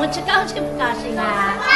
我去高兴不高兴？啊！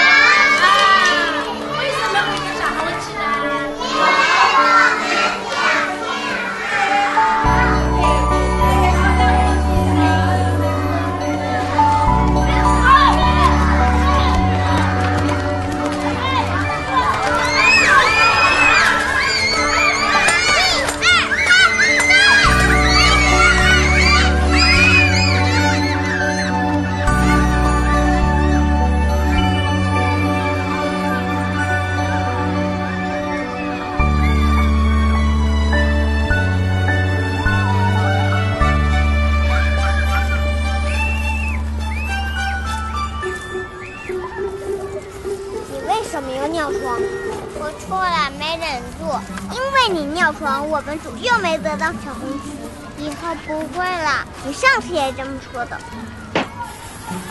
尿床，我们组又没得到小红旗。以后不会了。你上次也这么说的。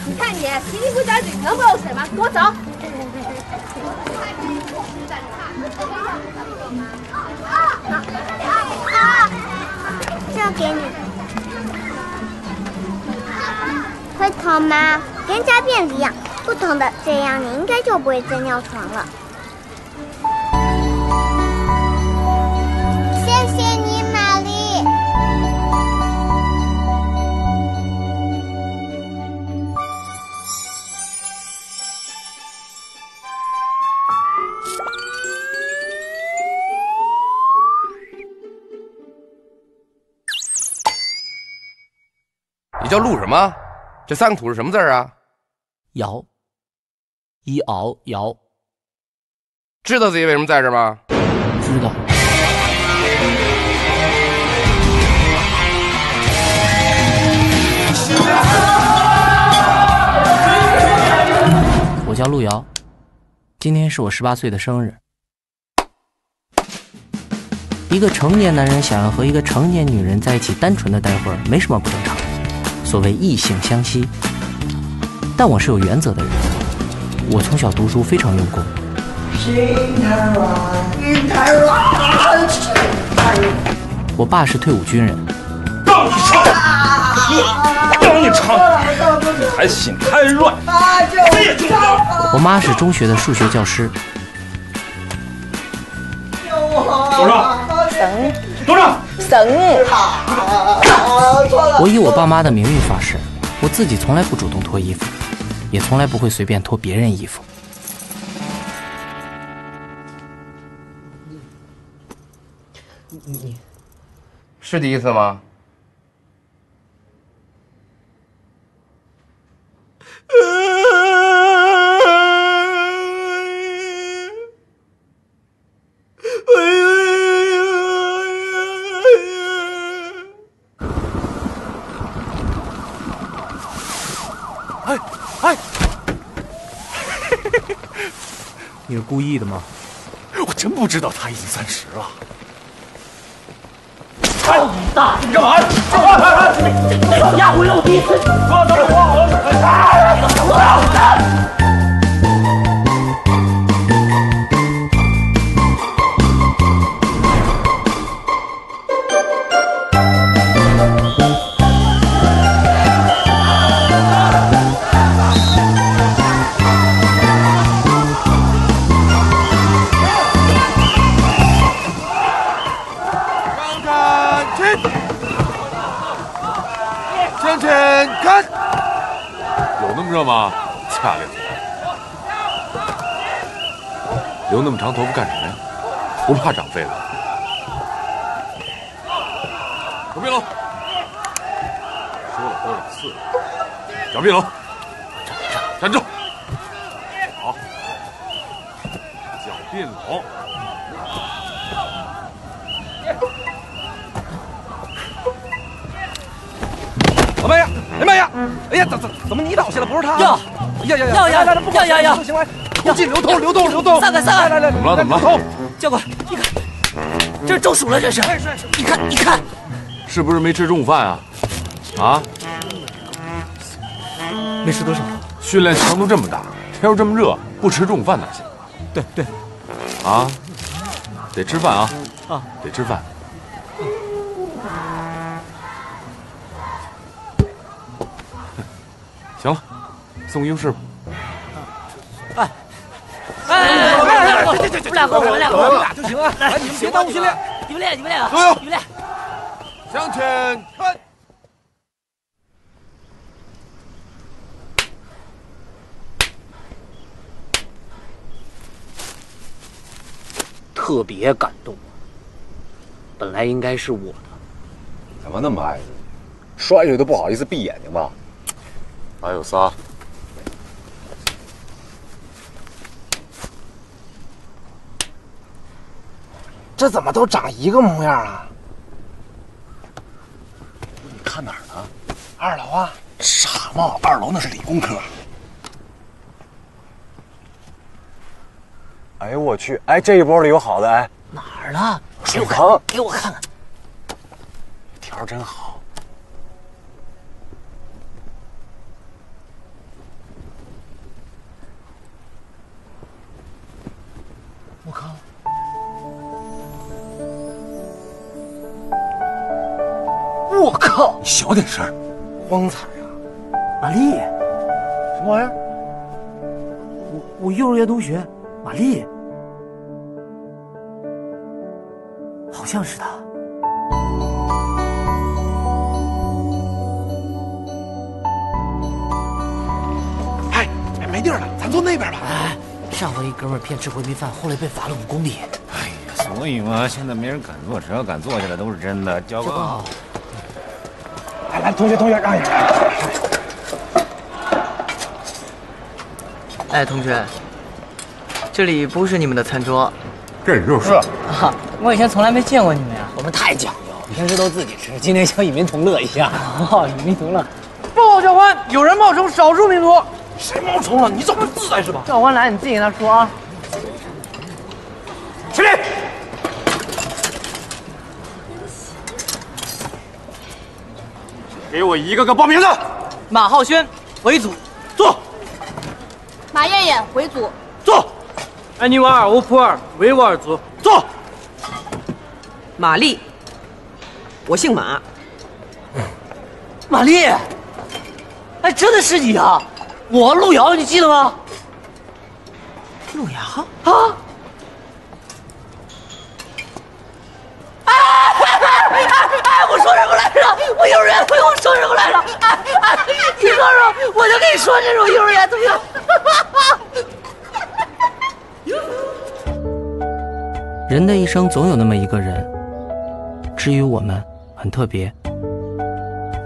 你看你，心里不在这，能不能睡吗？给我走！这给你。会疼吗？跟扎辫子一样，不疼的。这样你应该就不会再尿床了。叫陆什么？这三个土是什么字儿啊？尧，一熬尧，知道自己为什么在这儿吗？知道。我叫陆瑶，今天是我十八岁的生日。一个成年男人想要和一个成年女人在一起单纯的待会儿，没什么不正常。所谓异性相吸，但我是有原则的人。我从小读书非常用功。心太软，心太软。我爸是退伍军人，让你唱，让你唱，你还心太软，别救我！我妈是中学的数学教师。董事长，神董事长，等你。我以我爸妈的名誉发誓，我自己从来不主动脱衣服，也从来不会随便脱别人衣服。你你是第一次吗？故意的吗？我真不知道他已经三十了。哎，大，你干嘛？压回来我第一次。哥，等会儿，哎，不留那么长头发干什么呀？不怕长痱子？小壁龙，说了多少次了？小壁龙，站站站住！好，小壁龙。哎妈呀！哎妈呀！哎呀，怎怎怎么你倒下了？不是他？呀呀呀呀呀呀呀呀行来，空气流通流动流动，散开散开来来来，怎么了怎么了教官，你看，这是中暑了，这是。你看，你看，是不是没吃中午饭啊？啊？没吃多少。训练强度这么大，天又这么热，不吃中午饭哪行对对，啊？得吃饭啊！啊，得吃饭。行了，送医务室。哎俩和我们俩和我们俩就行了。来，你们别耽误训练，你们练，你们练啊！你们练。向前看。特别感动，本来应该是我的，怎么那么爱呢？摔下去都不好意思闭眼睛吧？还有仨。这怎么都长一个模样啊？你看哪儿呢？二楼啊，傻帽，二楼那是理工科。哎呦我去！哎，这一波里有好的哎，哪儿呢？水坑，给我看看，条真好。你小点声，光彩啊！玛丽，什么玩意儿？我我幼儿园同学玛丽，好像是她。哎，没地儿了，咱坐那边吧。哎，上回一哥们儿骗吃回民饭，后来被罚了五公里。哎呀，所以嘛，现在没人敢坐，只要敢坐下来都是真的。交个好。来来，同学同学让一让。哎，同学，这里不是你们的餐桌。这里就是。啊，我以前从来没见过你们呀。我们太讲究，平时都自己吃，今天想与民同乐一下。哦，与民同乐。报告教官，有人冒充少数民族。谁冒充了？你总是自在是吧？教官来，你自己跟他说啊。起立。给我一个个报名字。马浩轩为组，坐。马艳艳为组，坐。安妮瓦尔乌普尔维吾尔族，坐。玛丽，我姓马。玛丽，哎，真的是你啊！我陆遥，你记得吗？陆遥啊！哎哎哎！我说什么来着？我幼儿园同学，我说什么来着？哎哎！你告诉我，我就跟你说这种幼儿园同学。人的一生总有那么一个人，至于我们很特别，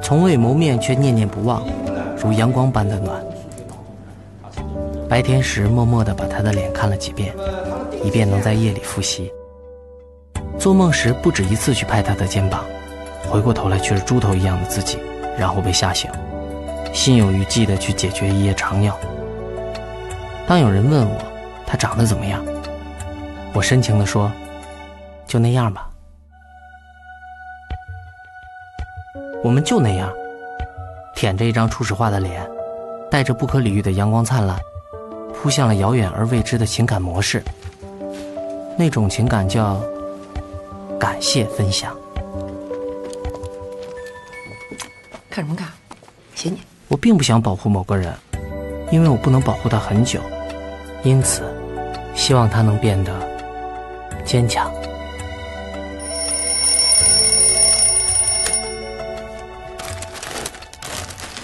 从未谋面却念念不忘，如阳光般的暖。白天时默默地把他的脸看了几遍，以便能在夜里复习。做梦时不止一次去拍他的肩膀，回过头来却是猪头一样的自己，然后被吓醒，心有余悸地去解决一夜长尿。当有人问我他长得怎么样，我深情地说：“就那样吧。”我们就那样，舔着一张初始化的脸，带着不可理喻的阳光灿烂，扑向了遥远而未知的情感模式。那种情感叫感谢分享。看什么看？写你。我并不想保护某个人，因为我不能保护他很久，因此，希望他能变得坚强。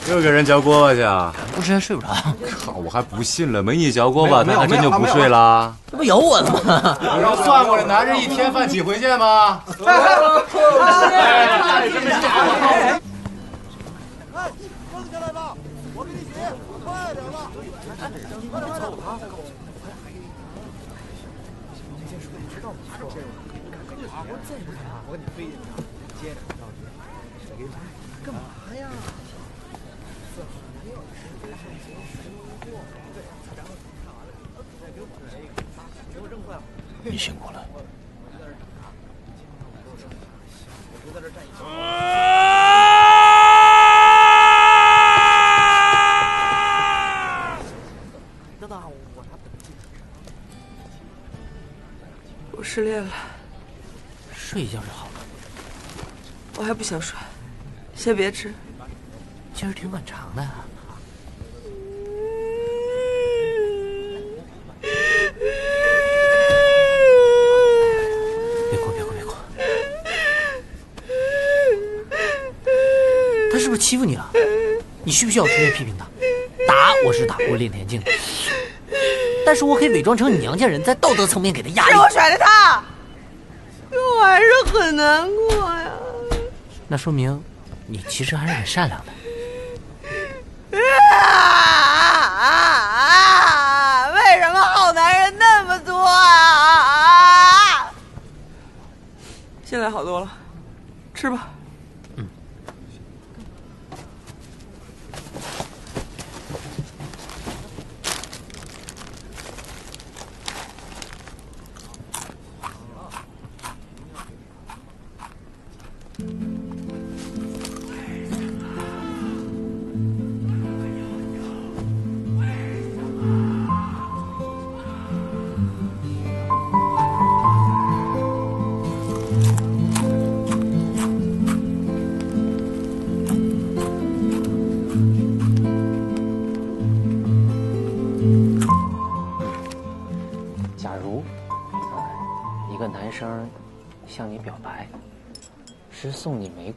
又给人嚼锅巴去啊？不吃睡不着。靠，我还不信了，没你嚼锅巴，他还真就不睡啦。这不有我呢吗？你要算过来男人一天饭几回见吗？你我俩，先说，你知道吗？我再不打，我跟你废了失恋了，睡一觉就好了。我还不想睡，先别吃。今儿挺漫长的。别哭，别哭，别哭。他是不是欺负你了？你需不需要出面批评他？打我是打，我练田径的。但是我可以伪装成你娘家人，在道德层面给他压抑。是我甩的他，可我还是很难过呀。那说明你其实还是很善良的。啊！为什么好男人那么多啊？现在好多了，吃吧。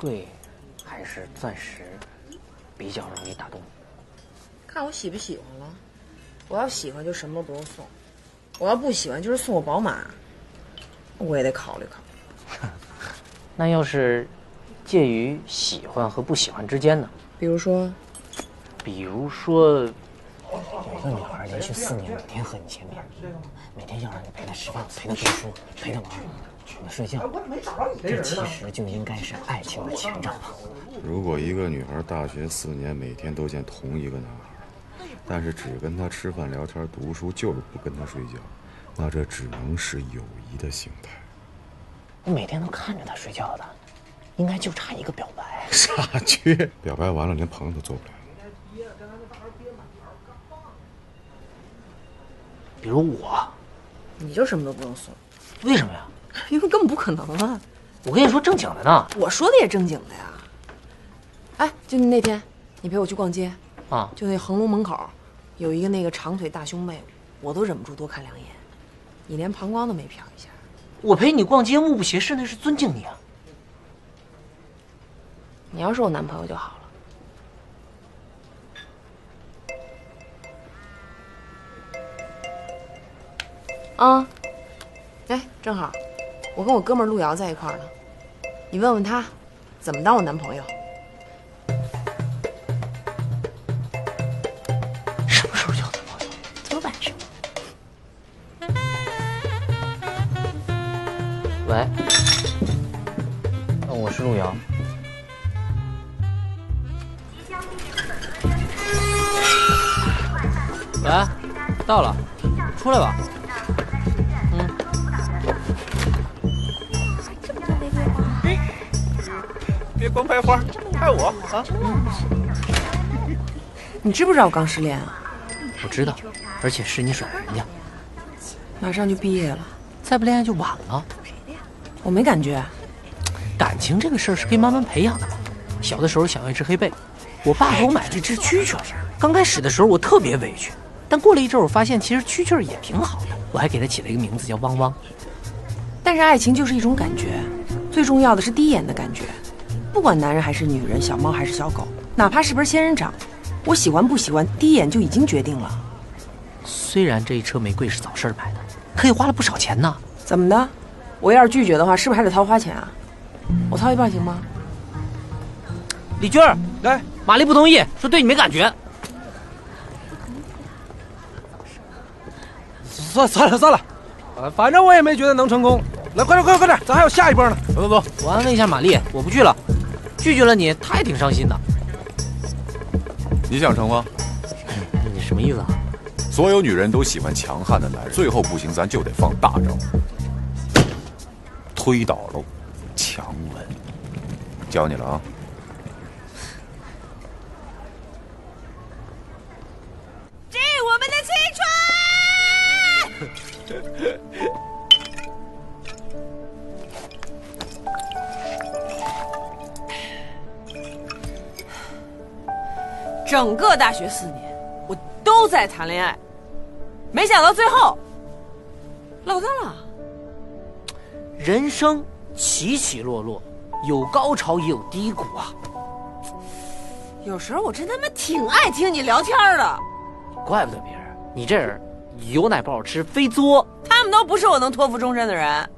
送你玫瑰还是钻石比较容易打动你？看我喜不喜欢了。我要喜欢就什么都不用送，我要不喜欢就是送我宝马，我也得考虑考虑。那要是介于喜欢和不喜欢之间呢？比如说，比如说，有一个女孩连续四年每天和你见面，每天要让你陪她吃饭、陪她读书、陪她玩、哄她睡觉，这其实就应该是爱情的前兆了。如果一个女孩大学四年每天都见同一个男孩，但是只跟他吃饭、聊天、读书，就是不跟他睡觉，那这只能是友谊的形态。我每天都看着他睡觉的，应该就差一个表白。傻缺，表白完了连朋友都做不了。比如我，你就什么都不用送，为什么呀？因为根本不可能啊！我跟你说正经的呢。我说的也正经的呀。哎，就那天，你陪我去逛街，啊，就那恒隆门口，有一个那个长腿大胸妹，我都忍不住多看两眼。你连膀胱都没瞟一下。我陪你逛街，目不斜视，那是尊敬你啊。你要是我男朋友就好了。啊，哎，正好，我跟我哥们陆瑶在一块儿呢，你问问他，怎么当我男朋友？什么时候交男朋友？昨晚上。喂，嗯，我是陆瑶。喂，到了，出来吧。光拍花，拍我啊！你知不知道我刚失恋啊？我知道，而且是你甩了人家，马上就毕业了，再不恋爱就晚了。我没感觉。感情这个事儿是可以慢慢培养的嘛。小的时候想要一只黑贝，我爸给我买了一只蛐蛐儿。刚开始的时候我特别委屈，但过了一阵儿，我发现其实蛐蛐儿也挺好的。我还给它起了一个名字叫汪汪。但是爱情就是一种感觉，最重要的是第一眼的感觉。不管男人还是女人，小猫还是小狗，哪怕是不是仙人掌，我喜欢不喜欢，第一眼就已经决定了。虽然这一车玫瑰是早市买的，可也花了不少钱呢。怎么的？我要是拒绝的话，是不是还得掏花钱啊？我掏一半行吗？李军儿，来，玛丽不同意，说对你没感觉。算算了算了，呃，反正我也没觉得能成功。来，快点快点快点，咱还有下一波呢。走走走，我安慰一下玛丽，我不去了。拒绝了你，他也挺伤心的。你想成吗？你什么意思啊？所有女人都喜欢强悍的男人，最后不行咱就得放大招。推倒喽，强吻，教你了啊！整个大学四年，我都在谈恋爱，没想到最后落单了。人生起起落落，有高潮也有低谷啊。有时候我真他妈挺爱听你聊天的。怪不得别人，你这人有奶不好吃，非作。他们都不是我能托付终身的人。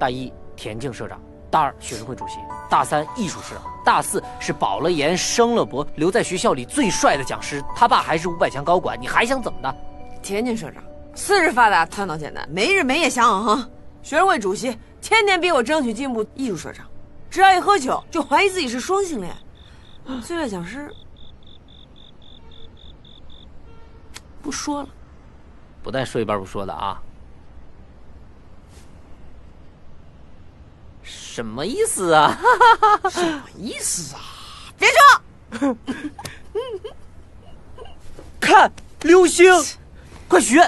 大一田径社长，大二学生会主席，大三艺术社，大四是保了研、升了博，留在学校里最帅的讲师。他爸还是五百强高管，你还想怎么的？田径社长，四肢发达，头脑简单，没日没夜想哈。学生会主席，天天逼我争取进步。艺术社长，只要一喝酒就怀疑自己是双性恋。最帅讲师，不说了，不带说一半不说的啊。什么意思啊？什么意思啊？别说！看流星，快学！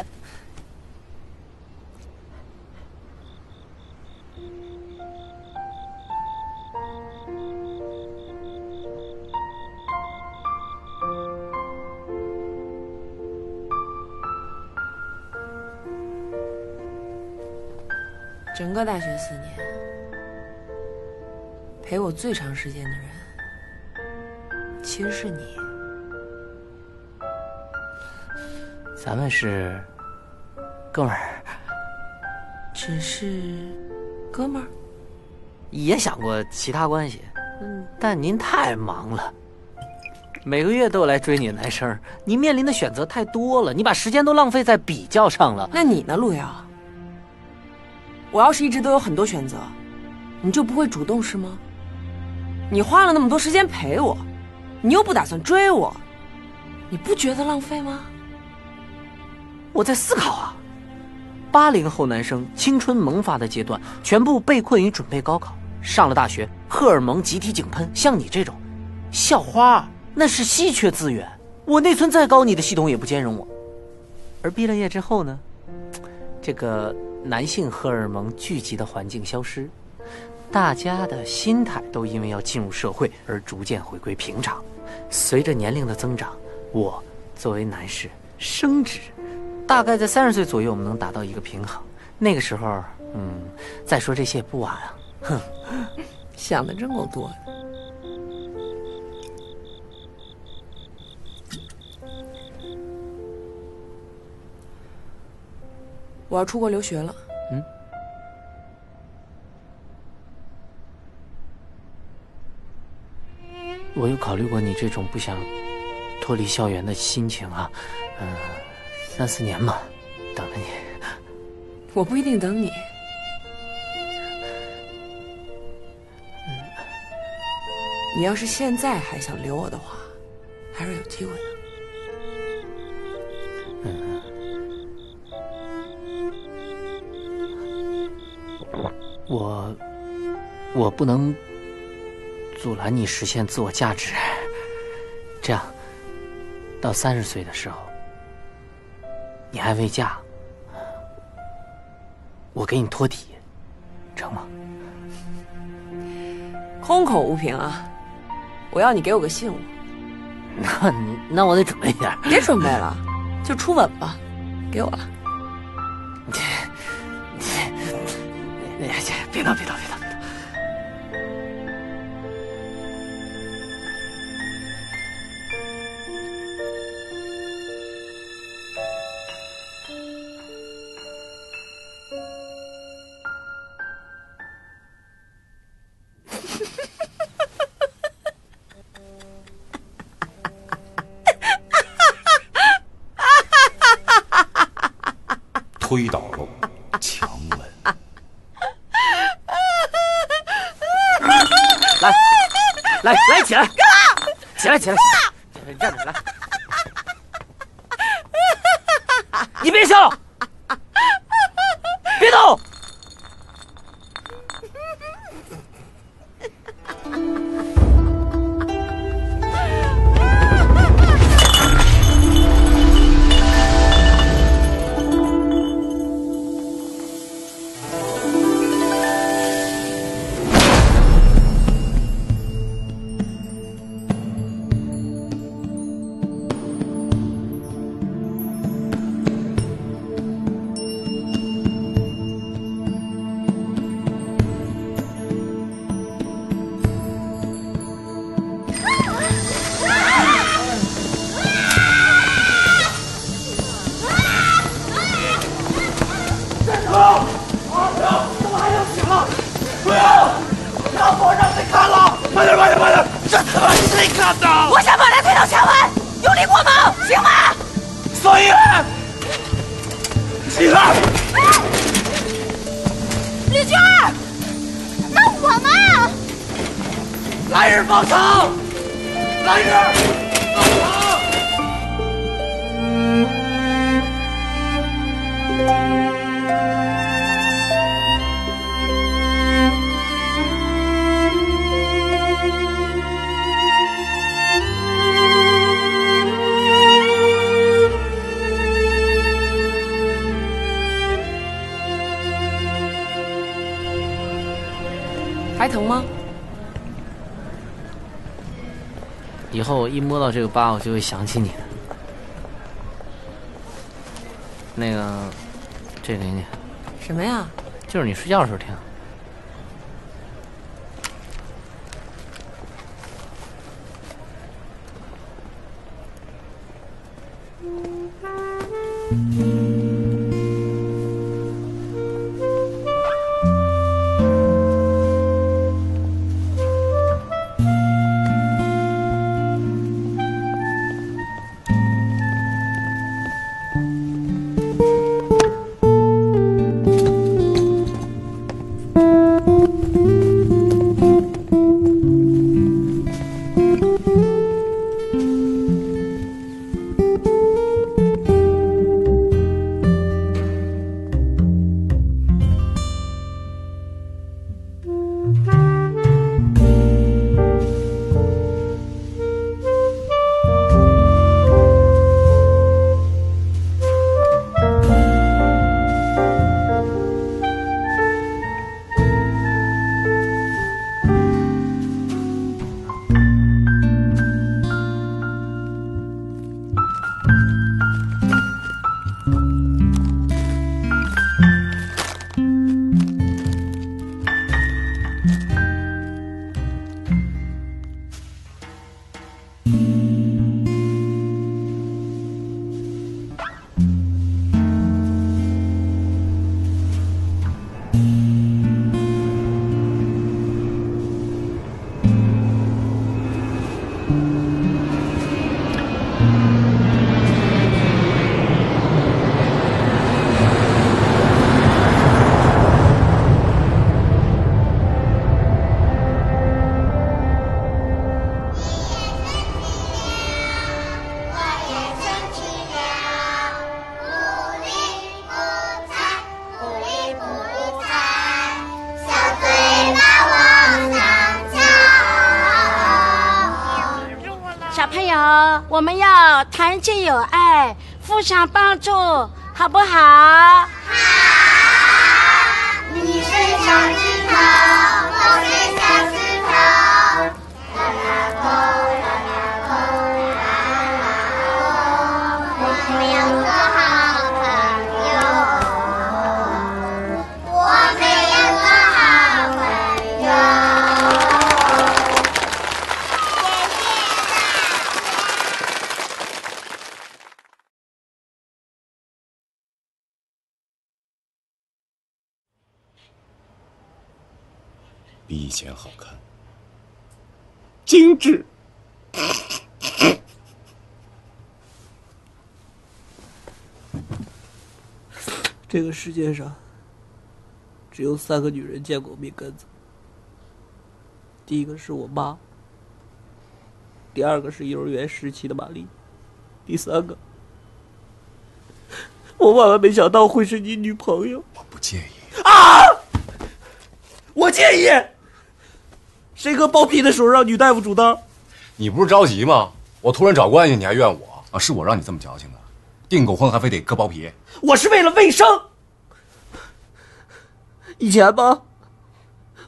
整个大学四年，陪我最长时间的人，其实是你。咱们是哥们儿，只是哥们儿。也想过其他关系，嗯，但您太忙了，每个月都有来追你的男生，您面临的选择太多了，你把时间都浪费在比较上了。那你呢，陆遥？我要是一直都有很多选择，你就不会主动是吗？你花了那么多时间陪我，你又不打算追我，你不觉得浪费吗？我在思考啊。八零后男生青春萌发的阶段，全部被困于准备高考，上了大学，荷尔蒙集体井喷。像你这种校花，那是稀缺资源，我内存再高，你的系统也不兼容我。而毕了业之后呢，这个。男性荷尔蒙聚集的环境消失，大家的心态都因为要进入社会而逐渐回归平常。随着年龄的增长，我作为男士升职，大概在三十岁左右，我们能达到一个平衡。那个时候，嗯，再说这些也不晚啊。哼，想的真够多的。我要出国留学了。我有考虑过你这种不想脱离校园的心情啊。嗯，三四年嘛，等着你。我不一定等你。你要是现在还想留我的话，还是有机会的。嗯我，我不能阻拦你实现自我价值。这样，到三十岁的时候，你还未嫁，我给你托底，成吗？空口无凭啊！我要你给我个信物。那那我得准备点。别准备了，就初吻吧，给我了。你你别闹，别闹，别闹！慢点，慢点，慢点！这他妈谁干的？我想把他推到墙外，用力过猛，行吗？送医院！起来！李娟，那我们？来日方长！来人！帮场！还疼吗？以后我一摸到这个疤，我就会想起你的。那个，这给你，什么呀？就是你睡觉的时候听。小我们要团结友爱，互相帮助，好不好？前好看。精致。这个世界上只有三个女人见过命根子，第一个是我妈，第二个是幼儿园时期的玛丽，第三个，我万万没想到会是你女朋友。我不介意。啊！我介意。谁哥包皮的时候让女大夫主刀？你不是着急吗？我突然找关系，你还怨我啊？是我让你这么矫情的？订狗婚还非得割包皮？我是为了卫生。以前吧，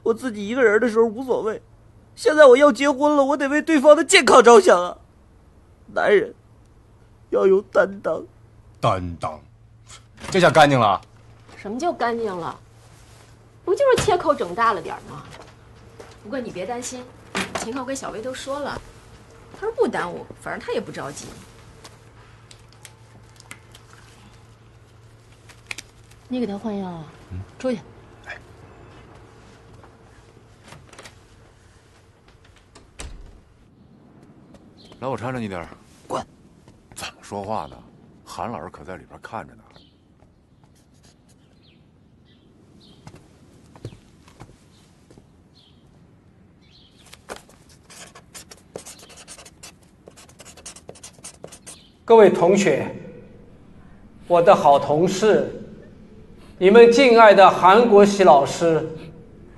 我自己一个人的时候无所谓，现在我要结婚了，我得为对方的健康着想啊。男人要有担当。担当，这下干净了。什么叫干净了？不就是切口整大了点吗？不过你别担心，秦昊跟小薇都说了，他说不耽误，反正他也不着急。你给他换药啊？嗯出去。来，我搀着你点儿。滚！怎么说话呢？韩老师可在里边看着呢。各位同学，我的好同事，你们敬爱的韩国喜老师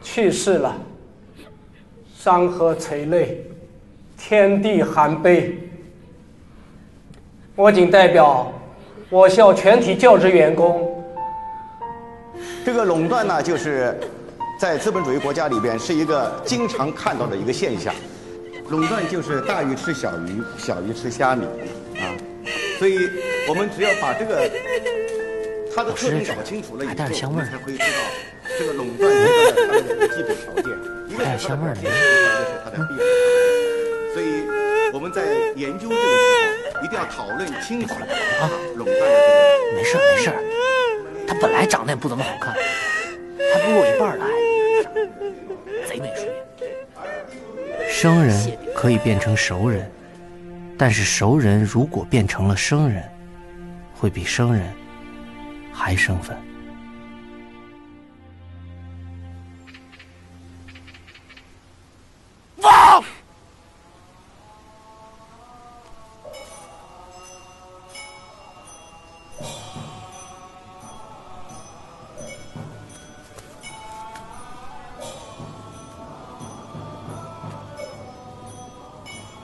去世了，山河垂泪，天地含悲。我仅代表我校全体教职员工，这个垄断呢，就是在资本主义国家里边是一个经常看到的一个现象。垄断就是大鱼吃小鱼，小鱼吃虾米。所以，我们只要把这个 它的特征搞清楚了以后，我们才可以知道这个垄断这个它的两个基本条件，一个是它的天然条件，一个是它的必然条件。所以我们在研究这个时候，一定要讨论清楚啊，垄断的这个。没事没事，他本来长得也不怎么好看，还不如我一半的矮，贼眉鼠眼。生人可以变成熟人。但是熟人如果变成了生人，会比生人还生分。忘！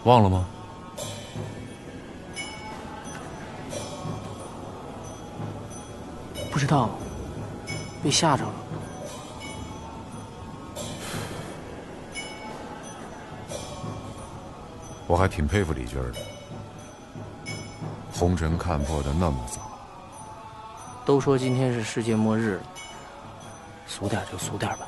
忘了吗？吓着了。我还挺佩服李军的，红尘看破的那么早。都说今天是世界末日了，俗点就俗点吧。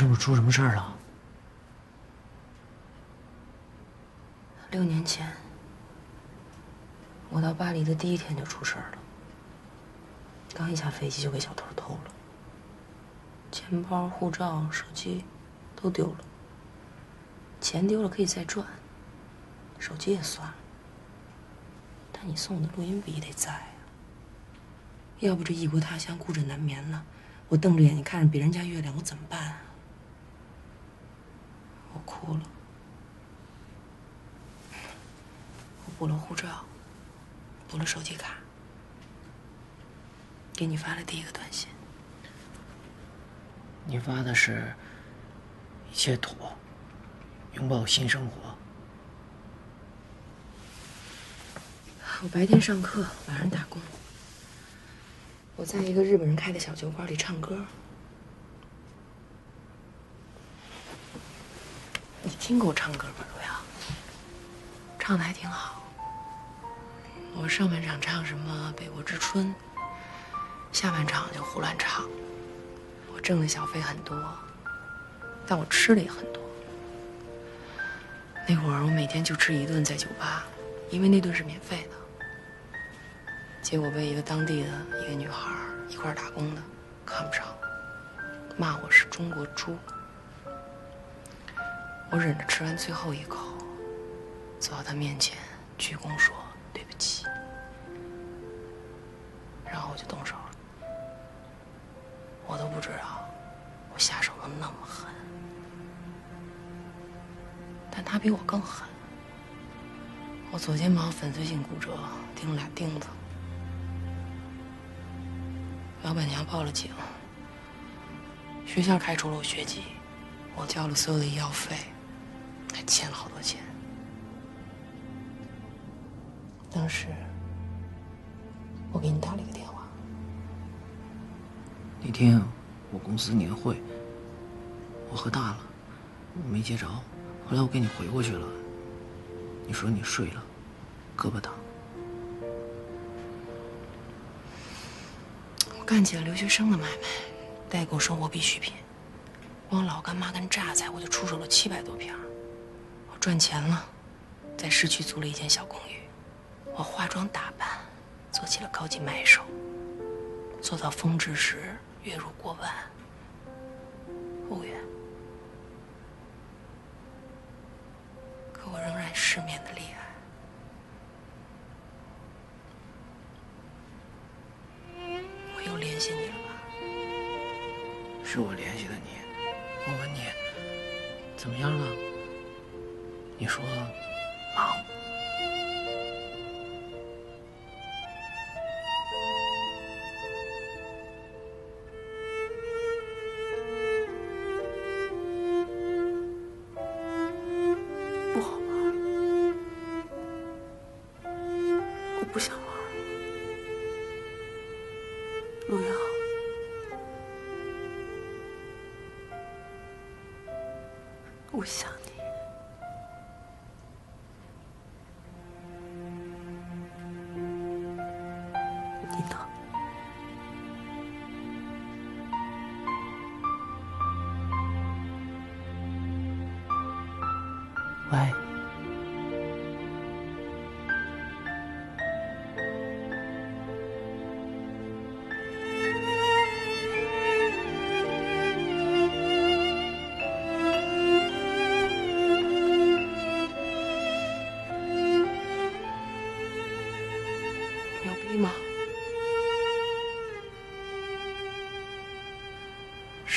是不是出什么事儿了？六年前，我到巴黎的第一天就出事儿了。刚一下飞机就被小偷偷了，钱包、护照、手机都丢了。钱丢了可以再赚，手机也算了。但你送我的录音笔得在啊！要不这异国他乡孤枕难眠了，我瞪着眼睛看着别人家月亮，我怎么办啊？我哭了，我补了护照，补了手机卡，给你发了第一个短信。你发的是“一切妥，拥抱新生活”。我白天上课，晚上打工。我在一个日本人开的小酒馆里唱歌。你听过我唱歌吗，陆瑶？唱的还挺好。我上半场唱什么《北国之春》，下半场就胡乱唱。我挣的小费很多，但我吃的也很多。那会儿我每天就吃一顿在酒吧，因为那顿是免费的。结果被一个当地的一个女孩一块打工的看不上，骂我是中国猪。我忍着吃完最后一口，走到他面前，鞠躬说对不起，然后我就动手了。我都不知道我下手能那么狠，但他比我更狠。我左肩膀粉碎性骨折，钉了俩钉子。老板娘报了警，学校开除了我学籍，我交了所有的医药费，还欠了好多钱。当时我给你打了一个电话，那天我公司年会，我喝大了，我没接着。后来我给你回过去了，你说你睡了，胳膊疼。我干起了留学生的买卖，代购生活必需品，光老干妈跟榨菜我就出手了七百多瓶。赚钱了，在市区租了一间小公寓。我化妆打扮，做起了高级买手，做到峰值时月入过万。无缘，可我仍然失眠的厉害。我又联系你了吧？是我联系的你。我问你，怎么样了？你说忙。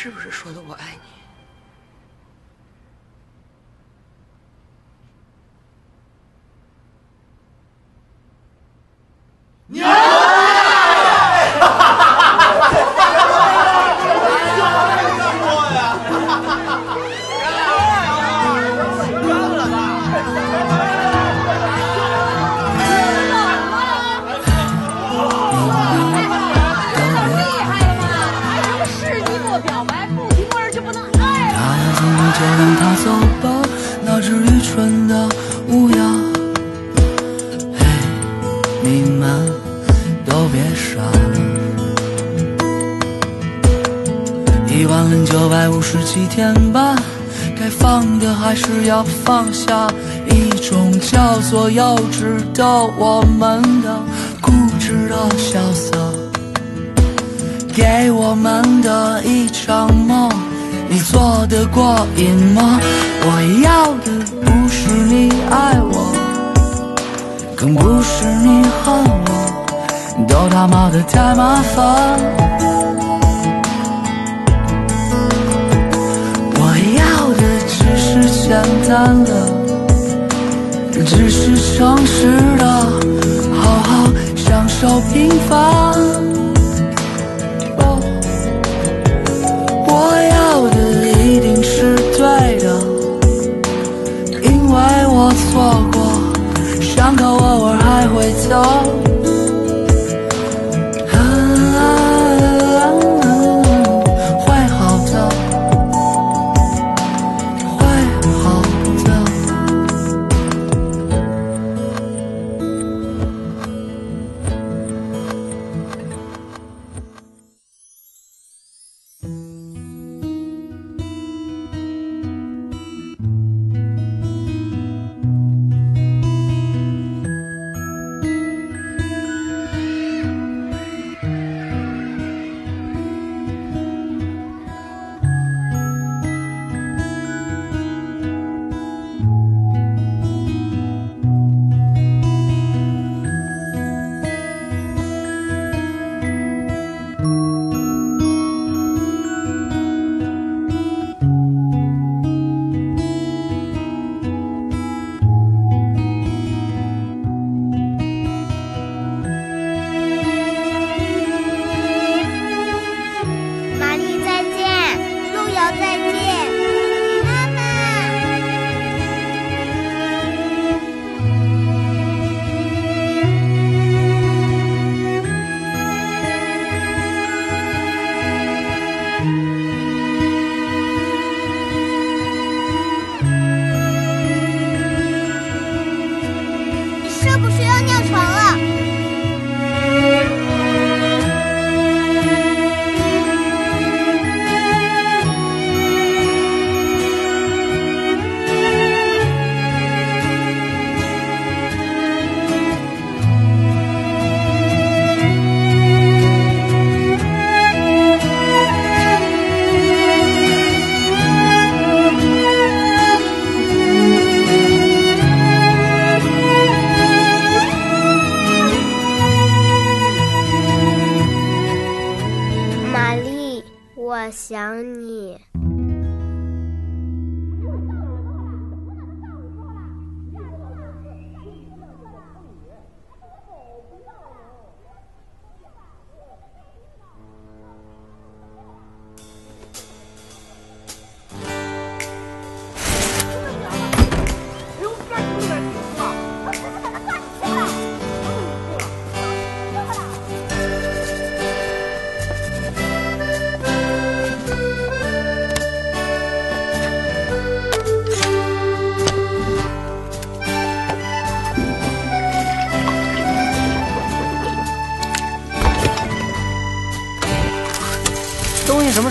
是不是说的我爱你？我们的固执的潇洒。给我们的一场梦，你做得过瘾吗？我要的不是你爱我，更不是你恨我，都他妈的太麻烦。我要的只是简单的，只是诚实的，好好享受平凡。我要的一定是对的，因为我错过，伤口偶尔还会疼。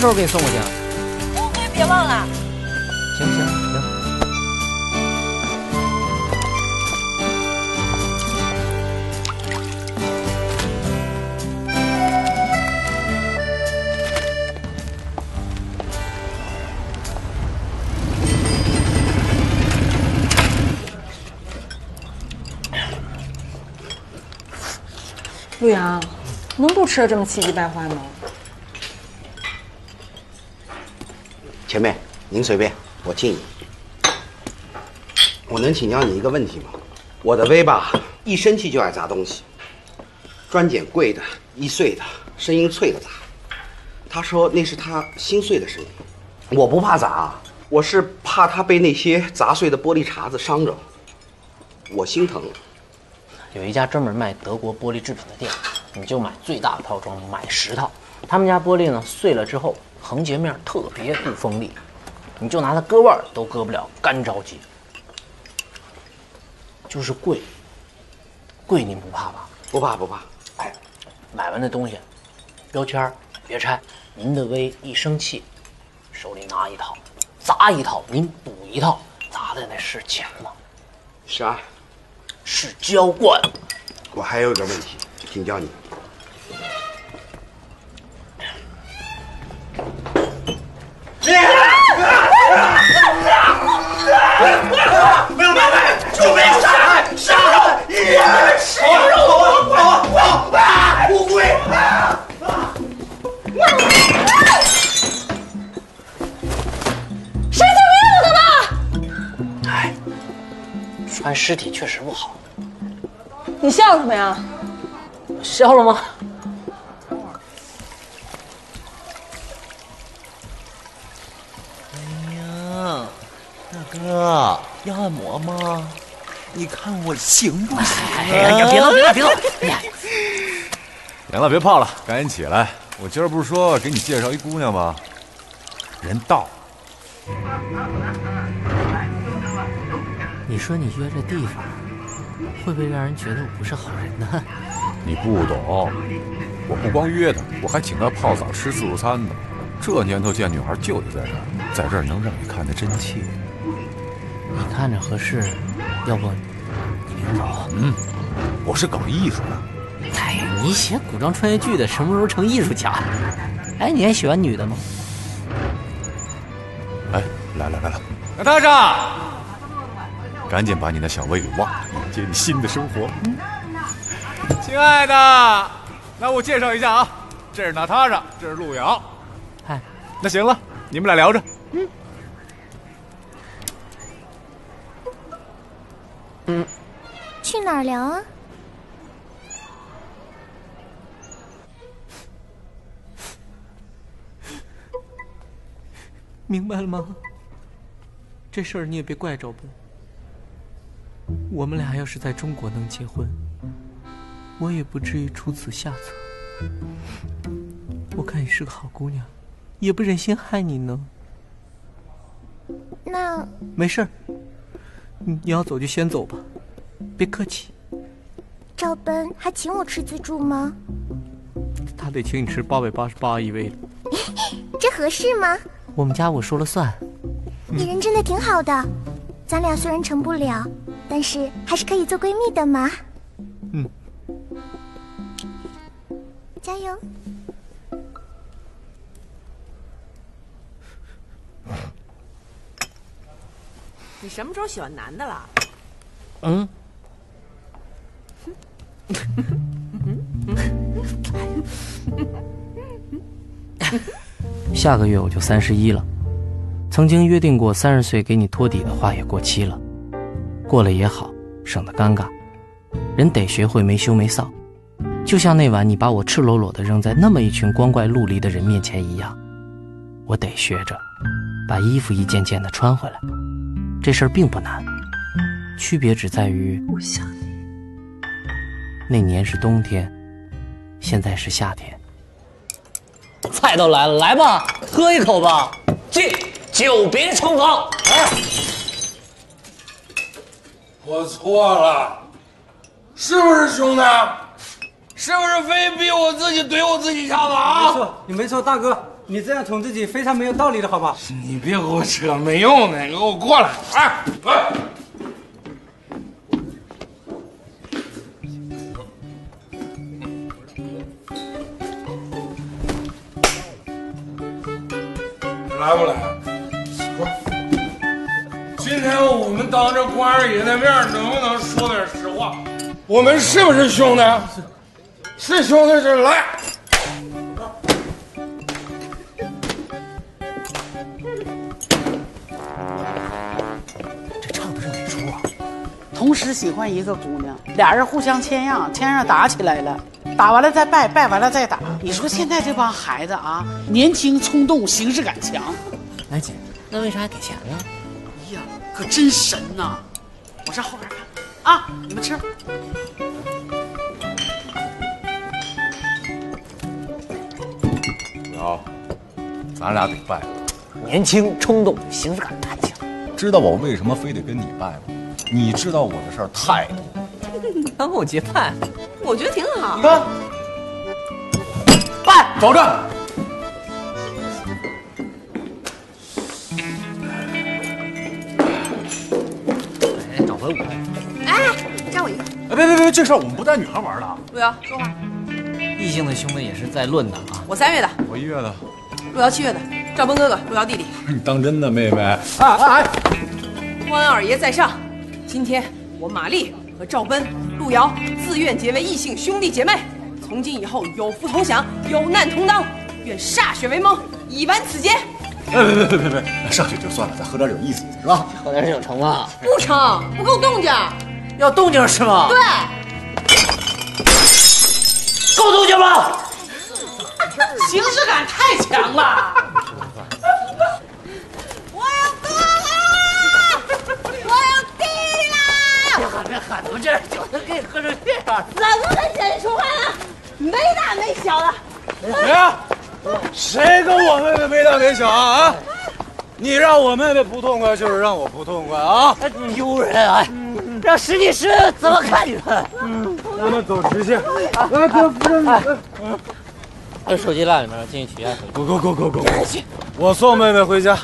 时候给你送过去？乌龟别忘了。行行行。陆阳，能不吃的这么气急败坏吗？前辈，您随便，我敬你。我能请教你一个问题吗？我的威吧，一生气就爱砸东西，专捡贵的、易碎的、声音脆的砸。他说那是他心碎的声音。我不怕砸，我是怕他被那些砸碎的玻璃碴子伤着，我心疼。有一家专门卖德国玻璃制品的店，你就买最大的套装，买十套。他们家玻璃呢，碎了之后横截面特别不锋利，你就拿它割腕都割不了，干着急。就是贵，贵您不怕吧？不怕不怕。哎，买完那东西，标签别拆。您的威一生气，手里拿一套，砸一套，您补一套，砸的那是钱吗？是啊。是浇灌。我还有一个问题，请教你。不要买卖，就没有杀害、杀害、人吃肉，我我我乌龟。谁怎么样的吧？哎，穿尸体确实不好。你笑什么呀？笑了吗？哎呀，大哥，要按摩吗？你看我行不行、啊？哎呀，别了，别了，别了！哎呀，行了，别泡了，赶紧起来。我今儿不是说给你介绍一姑娘吗？人到。你说你约这地方，会不会让人觉得我不是好人呢？你不懂，我不光约她，我还请她泡澡、吃自助餐呢。这年头见女孩就得在这儿，在这儿能让你看得真切。你看着合适，要不你领走？嗯，我是搞艺术的。哎呀，你写古装穿越剧的，什么时候成艺术家了？哎，你还喜欢女的吗？哎，来了来了，娜塔莎，赶紧把你那小薇给忘了，迎接你新的生活。嗯，亲爱的，那我介绍一下啊，这是娜塔莎，这是路遥。嗨，那行了，你们俩聊着。嗯。嗯，去哪儿聊啊？明白了吗？这事儿你也别怪赵奔。我们俩要是在中国能结婚，我也不至于出此下策。我看你是个好姑娘，也不忍心害你呢。那没事儿，你要走就先走吧，别客气。赵奔还请我吃自助吗？他得请你吃八百八十八一位了。这合适吗？我们家我说了算。你人真的挺好的，咱俩虽然成不了，但是还是可以做闺蜜的嘛。什么时候喜欢男的了？嗯。下个月我就三十一了，曾经约定过三十岁给你托底的话也过期了，过了也好，省得尴尬。人得学会没羞没臊，就像那晚你把我赤裸裸的扔在那么一群光怪陆离的人面前一样，我得学着把衣服一件件的穿回来。这事儿并不难，区别只在于我想你。那年是冬天，现在是夏天。菜都来了，来吧，喝一口吧。敬，久别重逢。哎，我错了，是不是兄弟？是不是非逼我自己怼我自己一下子啊？没错，你没错，大哥，你这样捅自己非常没有道理的，好吧？你别给我扯没用的，你给我过来！哎哎，来不来？今天我们当着关二爷的面，能不能说点实话？我们是不是兄弟？是兄弟就来。同时喜欢一个姑娘，俩人互相谦让，谦让打起来了，打完了再拜，拜完了再打。你说现在这帮孩子啊，年轻冲动，形式感强。哎姐，那为啥还给钱呢？哎呀，可真神呐！我上后边看啊，你们吃。瑶，咱俩得拜。年轻冲动，形式感太强。知道我为什么非得跟你拜吗？你知道我的事儿太多。当我结拜，我觉得挺好。你看，拜，走着。哎，找回我。哎，加我一个。哎，别别别，这事儿我们不带女孩玩的。路遥说话。异性的兄妹也是在论的啊。我三月的，我一月的，路遥七月的，赵奔哥哥，路遥弟弟。你当真的，妹妹？哎哎，关二爷在上，今天我马丽和赵奔、路遥自愿结为异姓兄弟姐妹，从今以后有福同享，有难同当，愿歃血为盟，以完此结。哎，别别别别别，上去就算了，咱喝点有意思的，是吧？喝点酒成吗？不成，不够动静。要动静是吗？对。够动静吗？形式感太强了。我要哥了，我要弟啦！别喊别喊，怎么这点酒能给你喝成这样？怎么跟姐姐说话呢？没大没小的。谁呀？谁跟我妹妹没大没小啊？啊！你让我妹妹不痛快，就是让我不痛快啊！丢人啊！让石技师怎么看你们？咱们走直线。来，哥扶着你。这手机落里面，进去取下手机。go go go go go！我送妹妹回家。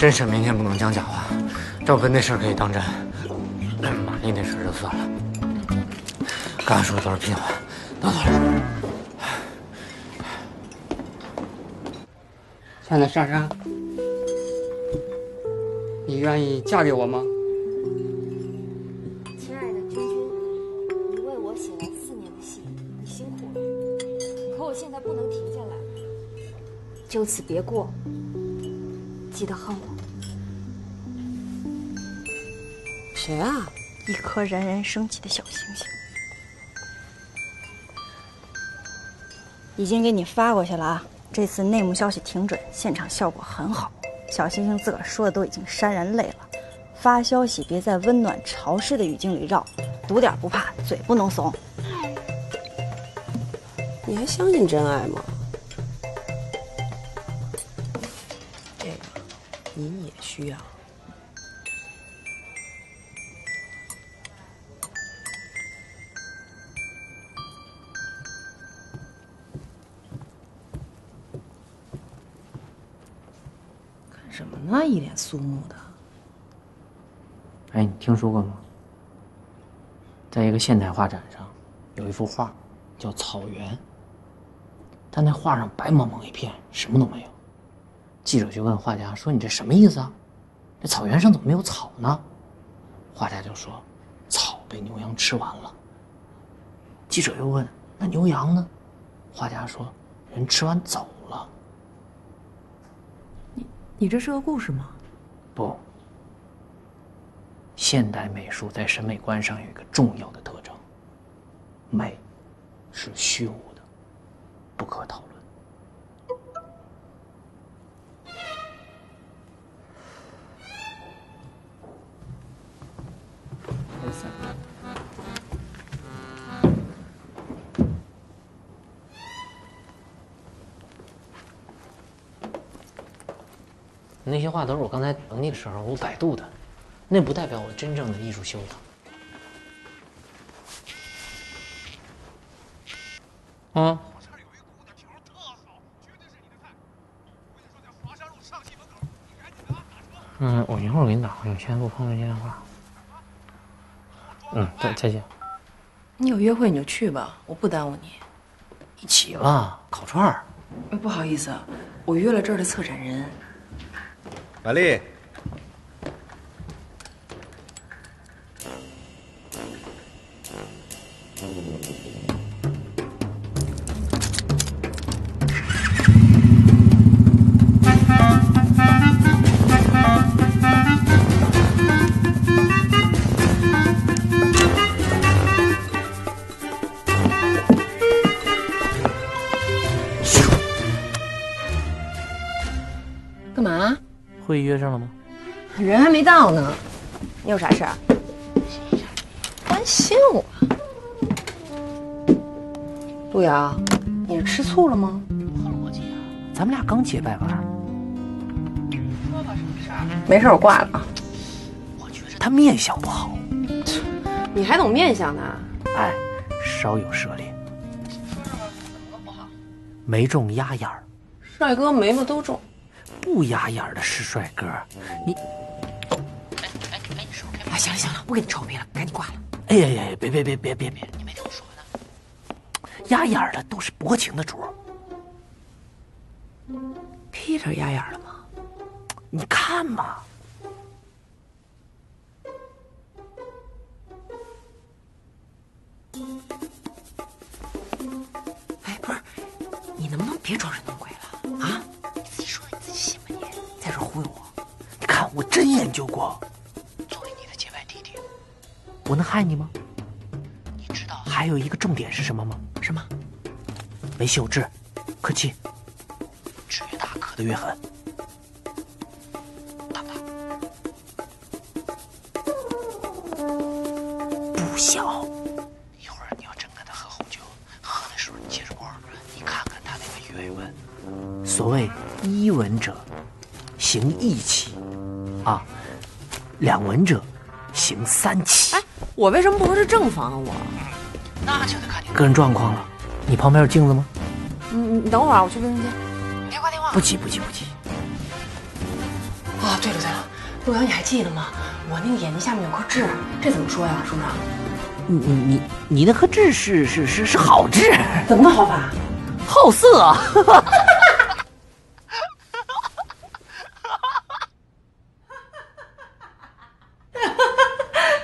真是明天不能讲假话。赵奔那事儿可以当真，玛丽那事儿就算了。刚才说的都是屁话，到头了。亲爱的莎莎，你愿意嫁给我吗？亲爱的君君，你为我写了四年的信，你辛苦了。可我现在不能停下来，就此别过，记得恨我。谁啊？一颗冉冉升起的小星星，已经给你发过去了啊。这次内幕消息挺准，现场效果很好。小星星自个儿说的都已经潸然泪了。发消息别在温暖潮湿的语境里绕，堵点不怕，嘴不能怂。你还相信真爱吗？你也需要。看什么呢？一脸肃穆的。哎，你听说过吗？在一个现代画展上，有一幅画，叫《草原》。但那画上白茫茫一片，什么都没有。记者就问画家说：“你这什么意思啊？这草原上怎么没有草呢？”画家就说：“草被牛羊吃完了。”记者又问：“那牛羊呢？”画家说：“人吃完走了。你你这是个故事吗？”不。现代美术在审美观上有一个重要的特征：美是虚无的，不可讨论。这些话都是我刚才问你的时候我百度的，那不代表我真正的艺术修养。啊。嗯，我一会儿给你打，我先录方便接电话。嗯，对，再见。你有约会你就去吧，我不耽误你。一起吧，烤串儿。不好意思，我约了这儿的策展人。玛丽。没到呢。你有啥事儿？关心我？陆瑶，你是吃醋了吗？咱们俩刚结拜完。说吧，什么事没事，我挂了。我觉着他面相不好。你还懂面相呢？哎，稍有涉猎。没中压眼儿。帅哥眉毛都中。不压眼儿的是帅哥，你。不跟你臭屁了，赶紧挂了。哎呀呀，别别别别别别，你没听我说呢。压眼儿的都是薄情的主。Peter 压眼了吗？你看嘛。哎，不是，你能不能别装神弄鬼了啊？你自己说的，你自己信吗你？在这忽悠我？你看，我真研究过。我能害你吗？你知道还有一个重点是什么吗？什么？没秀智，客气。只越大磕的越狠。大不大？不小。一会儿你要真跟他喝红酒，喝的时候你接着光，你看看他那个鱼尾纹。所谓一文者，行一气，啊，两文者，行三起。哎，我为什么不能是正房啊？我？那就得看你个人状况了。你旁边有镜子吗？你你等会儿，我去卫生间。别挂电话。不急不急不急。啊，对了对了，陆阳，你还记得吗？我那个眼睛下面有颗痣，这怎么说呀，叔叔？你你你你那颗痣是是是是好痣，怎么个好法？好色。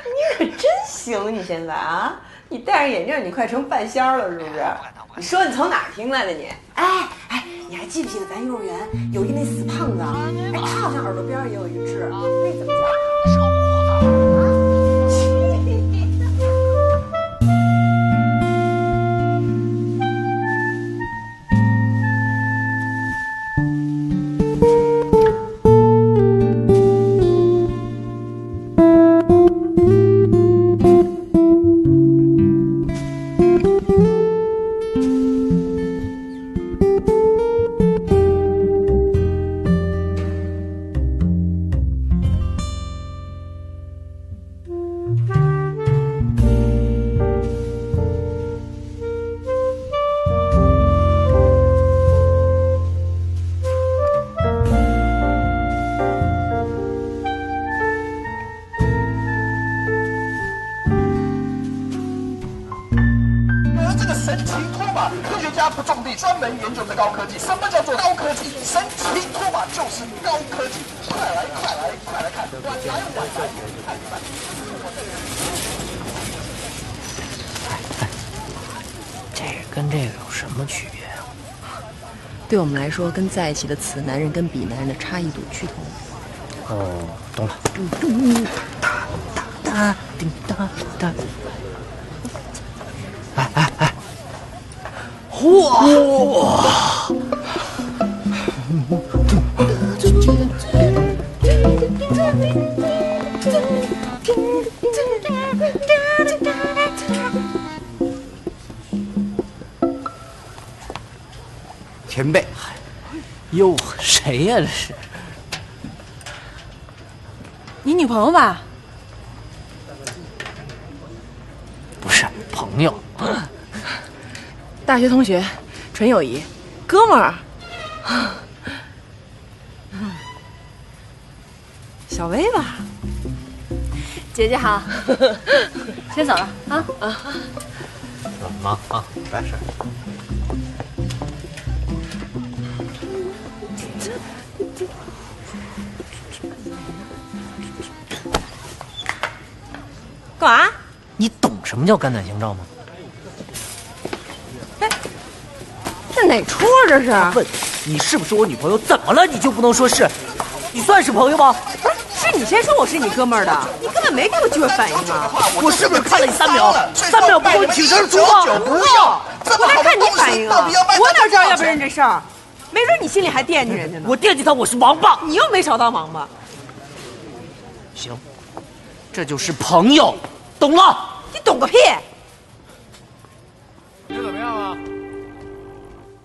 你可真行，你现在啊，你戴上眼镜，你快成半仙了，是不是？你说你从哪儿听来的你？哎哎，你还记不记得咱幼儿园有一那死胖子？哎，他好像耳朵边也有一痣，那怎么叫？说，跟在一起的此男人跟彼男人的差异度趋同。哦，懂了。嗯这是？你女朋友吧？不是朋友，大学同学，纯友谊，哥们儿。小薇吧。姐姐好，先走了啊啊！忙啊，来事。干嘛？你懂什么叫肝胆相照吗？哎这哪出啊？这是？问你是不是我女朋友？怎么了？你就不能说是？你算是朋友吗？不是，是你先说我是你哥们儿的，你根本没给我机会反应啊！我是不是看了你三秒？三秒不够你挺身而出吗？不够，我在看你反应啊！我哪知道要不认这事儿？没准你心里还惦记人家呢。我惦记他，我是王八。你又没少当王八。行，这就是朋友，懂了？你懂个屁！你怎么样啊？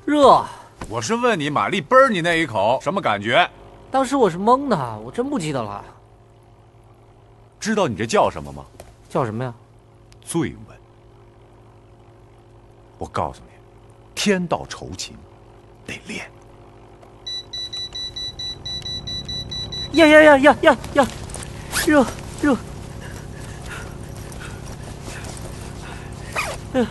热。我是问你，玛丽啵你那一口什么感觉？当时我是懵的，我真不记得了。知道你这叫什么吗？叫什么呀？醉吻。我告诉你，天道酬勤，得练。呀呀呀呀呀呀！热热。嗯。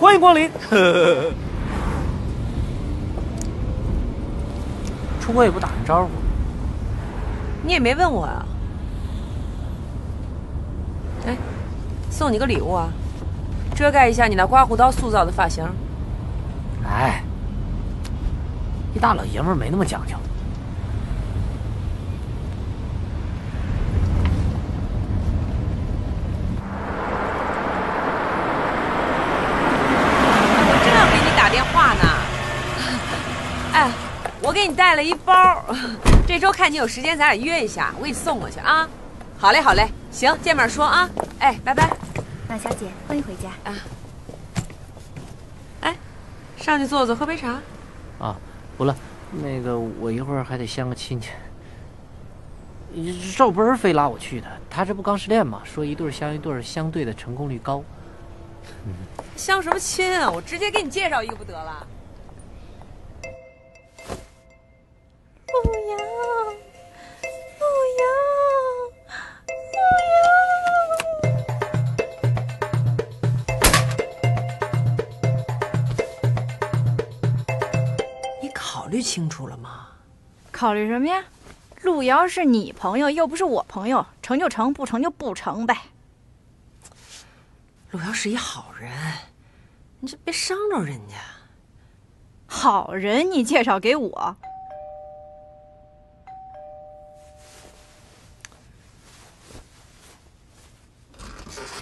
欢迎光临。出国也不打声招呼，你也没问我啊。哎，送你个礼物啊，遮盖一下你那刮胡刀塑造的发型。哎，一大老爷们儿没那么讲究。我给你带了一包，这周看你有时间，咱俩约一下，我给你送过去啊。好嘞，好嘞，行，见面说啊。哎，拜拜。马小姐，欢迎回家啊。哎，上去坐坐，喝杯茶。啊，不了，那个我一会儿还得相个亲去。赵奔非拉我去的，他这不刚失恋吗？说一对相一对，相对的成功率高。相什么亲啊？我直接给你介绍一个不得了。清楚了吗？考虑什么呀？路遥是你朋友，又不是我朋友，成就成，不成就不成呗。路遥是一好人，你这别伤着人家。好人，你介绍给我。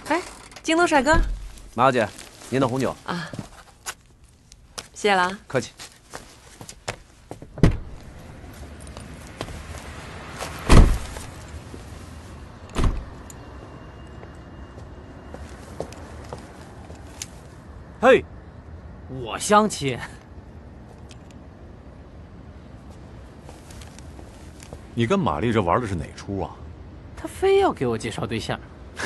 哎，京东帅哥，马小姐，您的红酒啊，谢了啊，客气。嘿，我相亲，你跟玛丽这玩的是哪出啊？她非要给我介绍对象。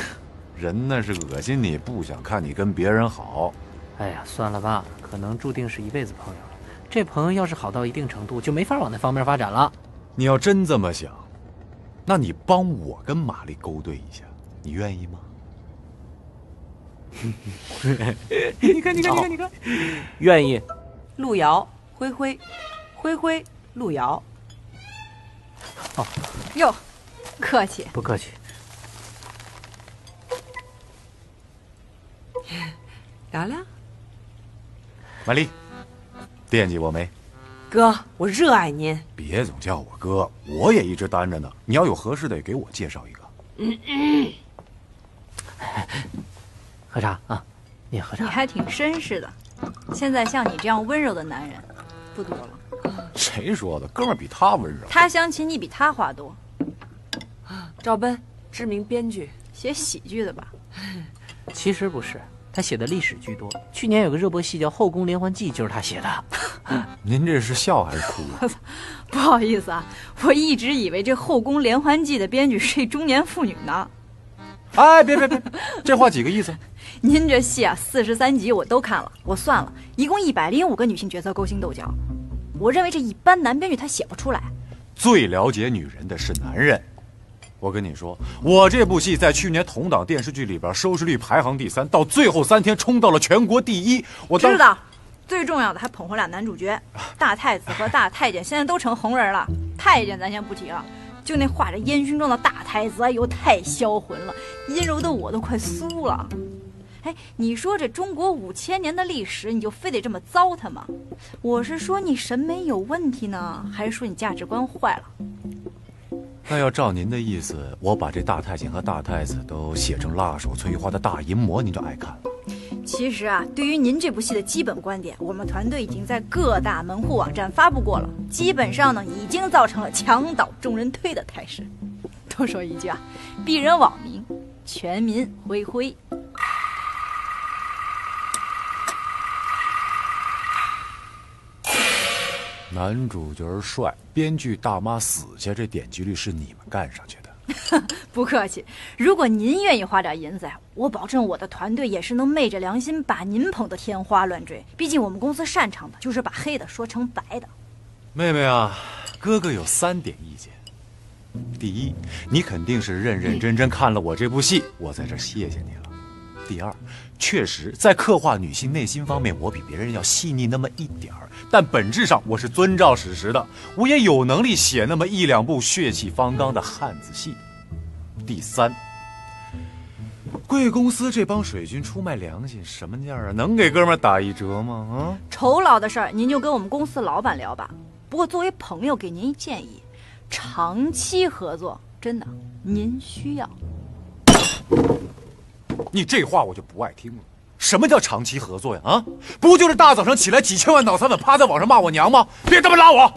人那是恶心你，不想看你跟别人好。哎呀，算了吧，可能注定是一辈子朋友了。这朋友要是好到一定程度，就没法往那方面发展了。你要真这么想，那你帮我跟玛丽勾兑一下，你愿意吗？你看，你看，你看，你看，愿意。路遥，灰灰，灰灰，路遥。哦，哟，客气。不客气。聊聊，玛丽，惦记我没？哥，我热爱您。别总叫我哥，我也一直单着呢。你要有合适的，也给我介绍一个。嗯嗯。喝茶啊，你也喝茶。你还挺绅士的，现在像你这样温柔的男人不多了。谁说的？哥们比他温柔。他相亲，你比他话多。赵奔，知名编剧，写喜剧的吧？其实不是。他写的历史居多，去年有个热播戏叫《后宫连环计》，就是他写的。您这是笑还是哭啊？不好意思啊，我一直以为这《后宫连环计》的编剧是一中年妇女呢。哎，别别别，这话几个意思？您这戏啊，四十三集我都看了，我算了一共一百零五个女性角色勾心斗角。我认为这一般男编剧他写不出来。最了解女人的是男人。我跟你说，我这部戏在去年同档电视剧里边收视率排行第三，到最后三天冲到了全国第一。我知道，最重要的还捧回俩男主角，大太子和大太监，现在都成红人了。太监咱先不提了，就那画着烟熏妆的大太子，哎呦太销魂了，阴柔的我都快酥了。哎，你说这中国五千年的历史，你就非得这么糟蹋吗？我是说你审美有问题呢，还是说你价值观坏了？那要照您的意思，我把这大太监和大太子都写成辣手摧花的大淫魔，您就爱看了。其实啊，对于您这部戏的基本观点，我们团队已经在各大门户网站发布过了，基本上呢，已经造成了墙倒众人推的态势。多说一句啊，鄙人网名全民灰灰。男主角帅，编剧大妈死去，这点击率是你们干上去的。不客气，如果您愿意花点银子呀，我保证我的团队也是能昧着良心把您捧得天花乱坠。毕竟我们公司擅长的就是把黑的说成白的。妹妹啊，哥哥有三点意见。第一，你肯定是认认真真看了我这部戏，我在这谢谢你了。第二，确实在刻画女性内心方面，我比别人要细腻那么一点儿，但本质上我是遵照史实的，我也有能力写那么一两部血气方刚的汉子戏。第三，贵公司这帮水军出卖良心，什么价啊？能给哥们儿打一折吗？啊，酬劳的事儿您就跟我们公司老板聊吧。不过作为朋友，给您一建议，长期合作真的您需要。你这话我就不爱听了。什么叫长期合作呀？啊，不就是大早上起来几千万脑残粉趴在网上骂我娘吗？别他妈拉我！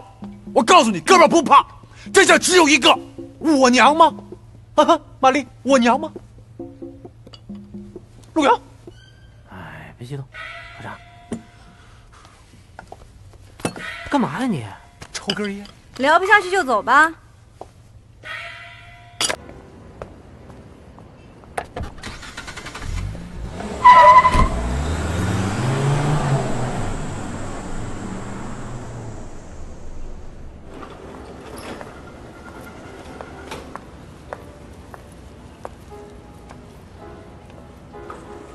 我告诉你，哥们不怕，真相只有一个，我娘吗？啊，玛丽，我娘吗？陆阳，哎，别激动，喝茶，干嘛呀你？抽根烟。聊不下去就走吧。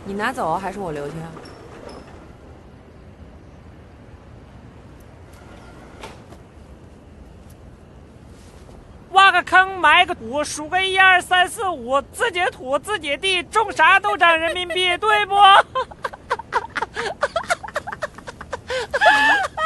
你拿走还是我留下？挖个坑，埋个土，数个一二三四五，自己土自己地，种啥都涨人民币，对不？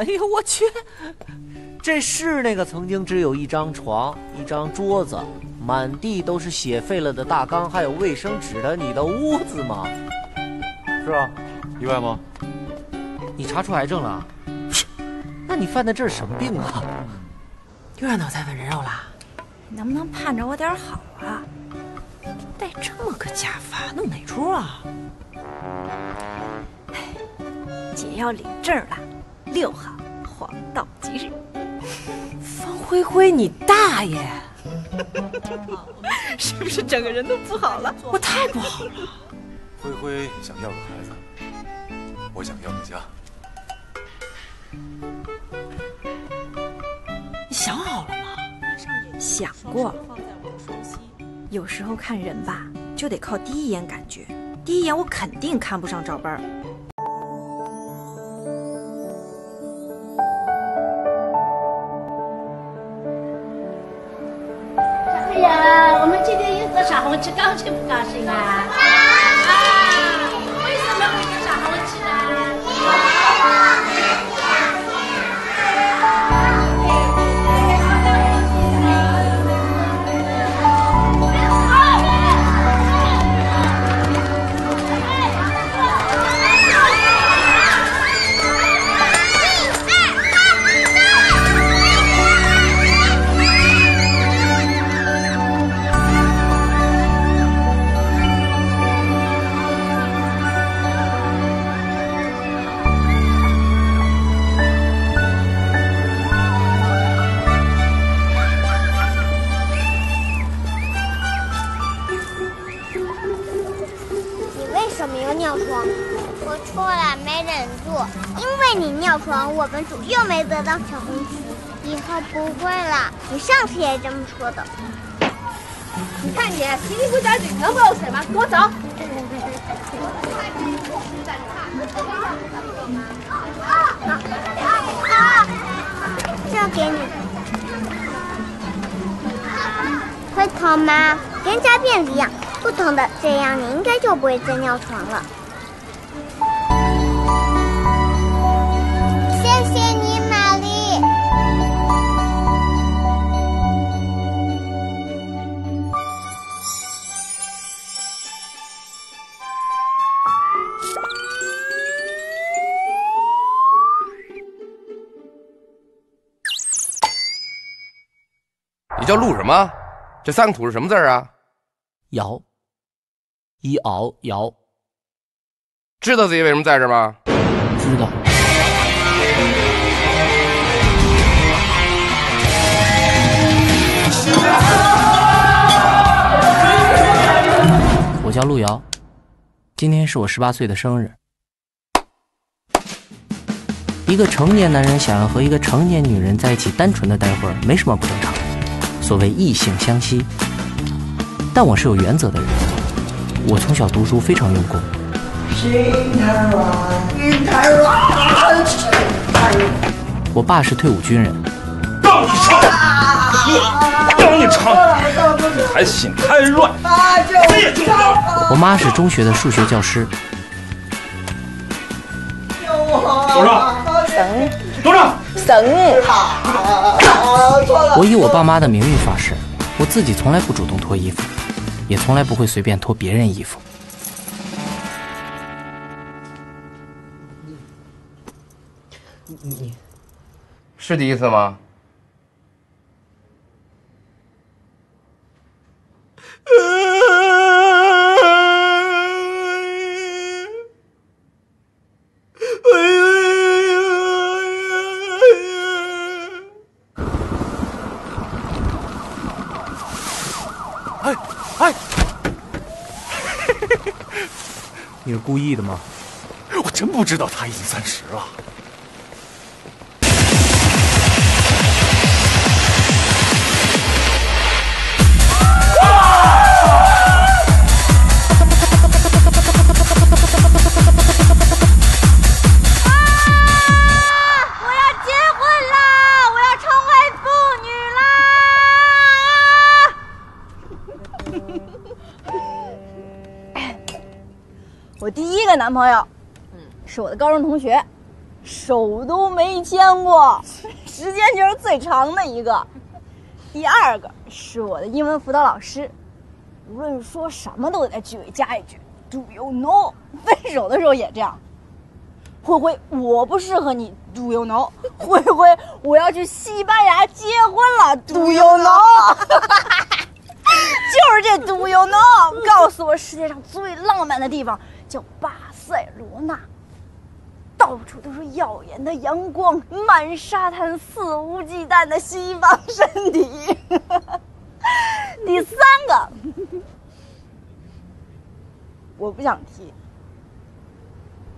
哎呦我去！这是那个曾经只有一张床、一张桌子、满地都是写废了的大纲，还有卫生纸的你的屋子吗？是啊，意外吗？你查出癌症了？那你犯的这是什么病啊？又让脑残粉人肉了？能不能盼着我点好啊？戴这么个假发，弄哪出啊？姐要领证了，六号黄道吉日。方灰灰，你大爷！是不是整个人都不好了？我太不好了。灰灰想要个孩子，我想要个家。你想好了吗？想过。有时候看人吧，就得靠第一眼感觉。第一眼我肯定看不上赵班儿。我吃高兴不高兴？啊！得到小红旗。以后不会了。你上次也这么说的。你看你，心里不在这个不有事吗？给我走！这给你。会疼吗？跟扎辫子一样，不疼的。这样你应该就不会再尿床了。叫陆什么？这三个土是什么字儿啊？尧，一熬尧，知道自己为什么在这儿吗？知道。我叫陆遥，今天是我十八岁的生日。一个成年男人想要和一个成年女人在一起单纯的待会儿，没什么不正常。所谓异性相吸，但我是有原则的人。我从小读书非常用功，心太软，心太软，我爸是退伍军人，让你尝，让你尝，还心太软，别听我。我妈是中学的数学教师，董事长，省董事长，省我以我爸妈的名誉发誓，我自己从来不主动脱衣服，也从来不会随便脱别人衣服。你是第一次吗？你是故意的吗？我真不知道他已经三十了。男朋友，嗯是我的高中同学，手都没牵过，时间就是最长的一个。第二个是我的英文辅导老师，无论说什么都得在句尾加一句 “Do you know”。分手的时候也这样。灰灰，我不适合你，Do you know？灰灰，我要去西班牙结婚了，Do you know？就是这 Do you know？告诉我世界上最浪漫的地方叫巴塞罗那，到处都是耀眼的阳光，满沙滩肆无忌惮的西方身体。第三个，我不想提。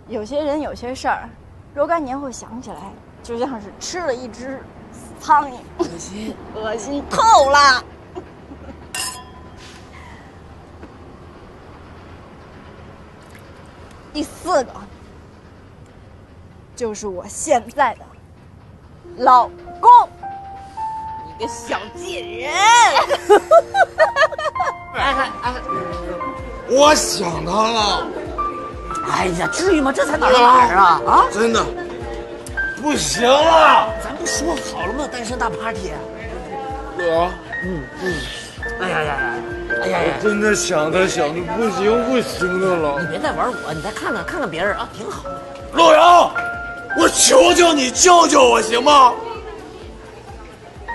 有些人有些事儿，若干年后想起来，就像是吃了一只苍蝇，恶心，恶心透了。第四个，就是我现在的老公，你个小贱人！哎哎哎，我想他了。哎呀，至于吗？这才哪儿到哪儿啊？啊，真的不行了。咱不说好了吗？单身大 party。乐瑶，嗯嗯。哎呀呀呀！哎呀呀！我真的想他想的不行不行的了。你别再玩我，你再看看看看别人啊，挺好。陆瑶，我求求你救救我行吗？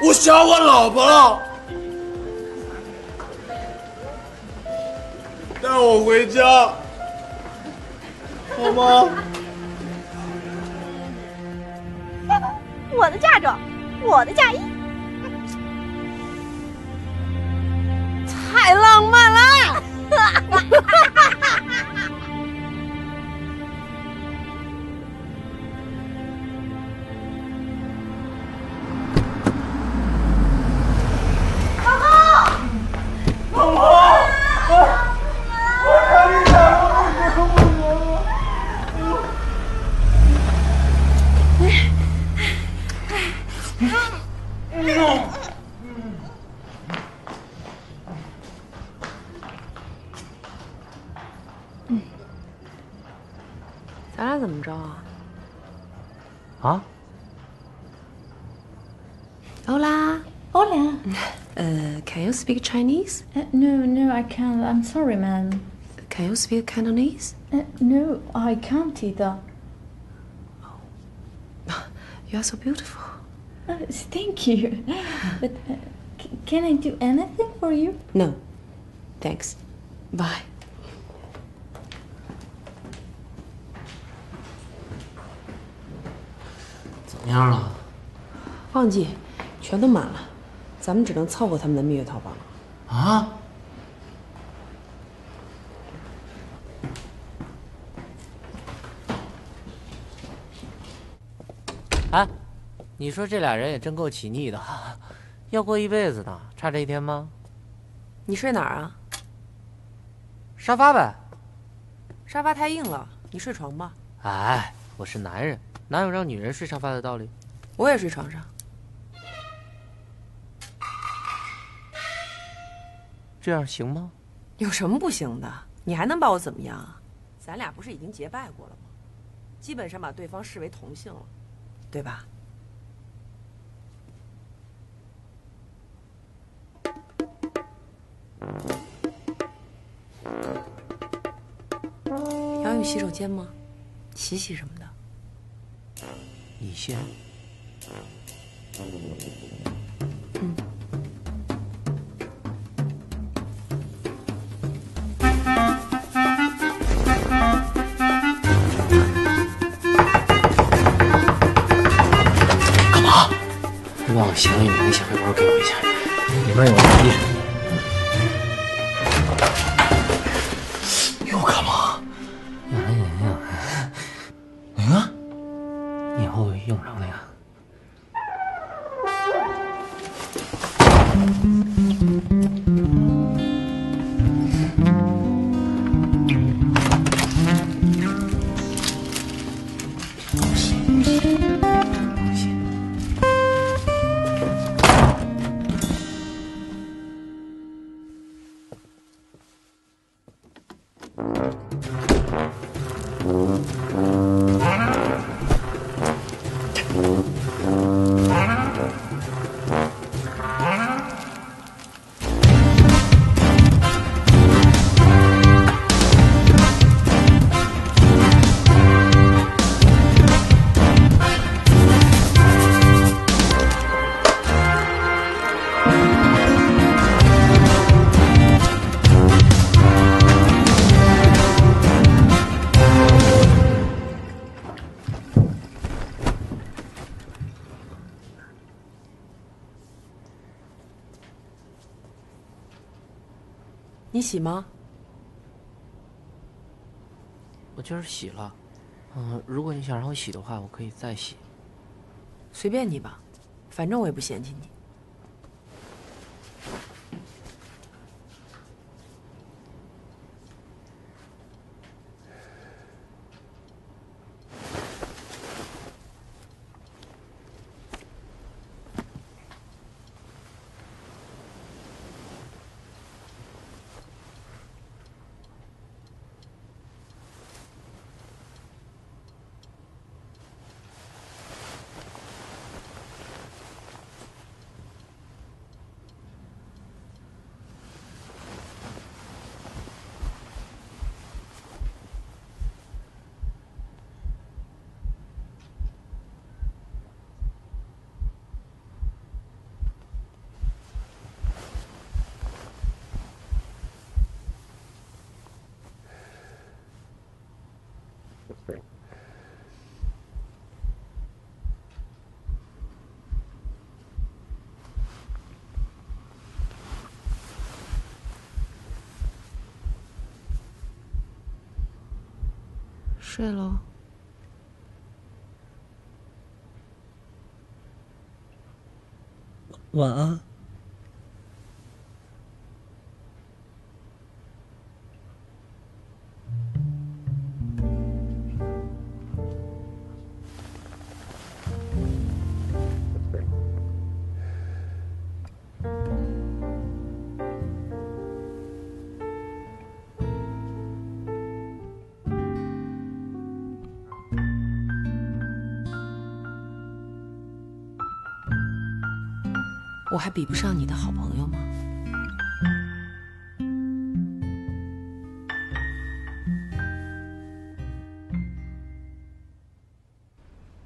我想我老婆了，带我回家，好吗？我的嫁妆，我的嫁衣，太浪漫了！老 can you speak Chinese? Uh, no, no, I can't. I'm sorry, ma'am. Can you speak Cantonese? Uh, no, I can't either. You are so beautiful. Uh, thank you. but uh, c- can I do anything for you? No. Thanks. Bye. 怎么样了？忘记，全都满了， 咱们只能凑合他们的蜜月套房了。啊？哎，你说这俩人也真够起腻的，要过一辈子呢，差这一天吗？你睡哪儿啊？沙发呗。沙发太硬了，你睡床吧。哎，我是男人，哪有让女人睡沙发的道理？我也睡床上。这样行吗？有什么不行的？你还能把我怎么样啊？咱俩不是已经结拜过了吗？基本上把对方视为同性了，对吧？要用洗手间吗？洗洗什么的。你先。干行李里那小背包给我一下，里面有衣裳。洗吗？我今儿洗了，嗯、如果你想让我洗的话，我可以再洗。随便你吧，反正我也不嫌弃你。睡喽。晚安。我还比不上你的好朋友吗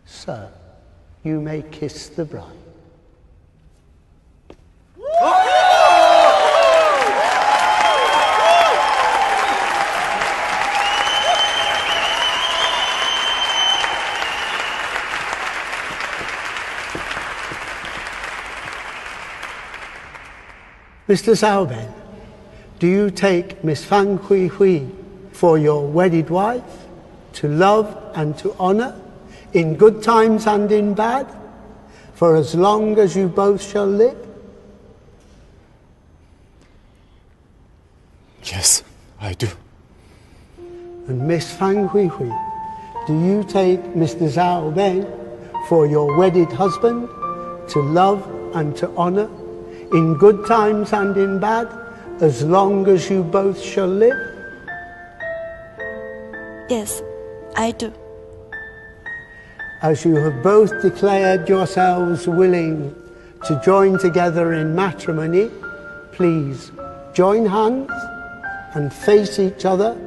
？Sir, you may kiss the bride. Mr. Zhaoben, do you take Miss Fang Hui Hui for your wedded wife to love and to honor in good times and in bad, for as long as you both shall live? Yes, I do. And Miss Fang Hui Hui, do you take Mr. Zhao Ben for your wedded husband to love and to honor in good times and in bad, as long as you both shall live? Yes, I do. As you have both declared yourselves willing to join together in matrimony, please join hands and face each other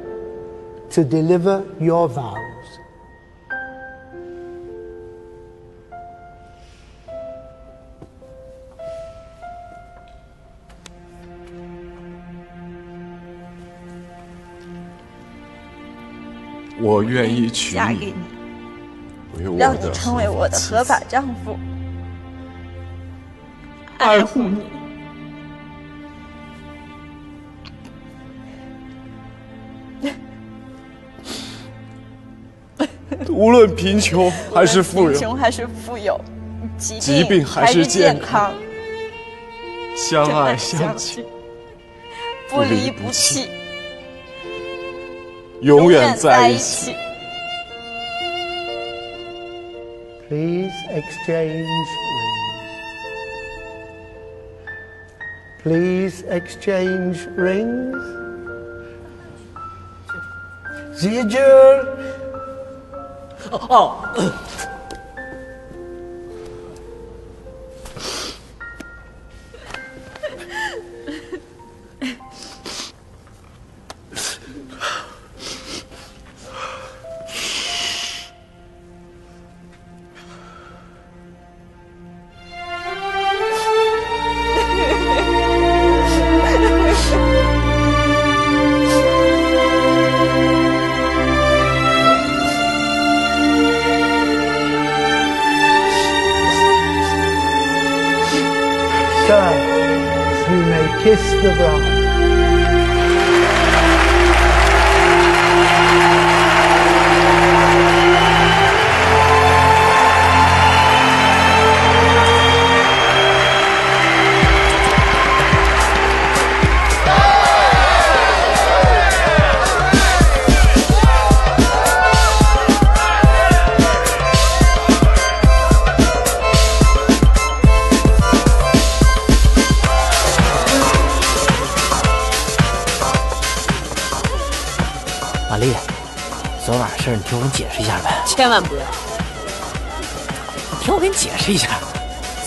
to deliver your vows. 我愿意娶嫁给你，让你成为我的合法丈夫，爱护你。无论贫穷还是富有，贫穷还是富有，疾疾病还是健康，相爱相亲，不离不弃，永远在一起。 Please exchange rings. Please exchange rings. Ziejur. 哦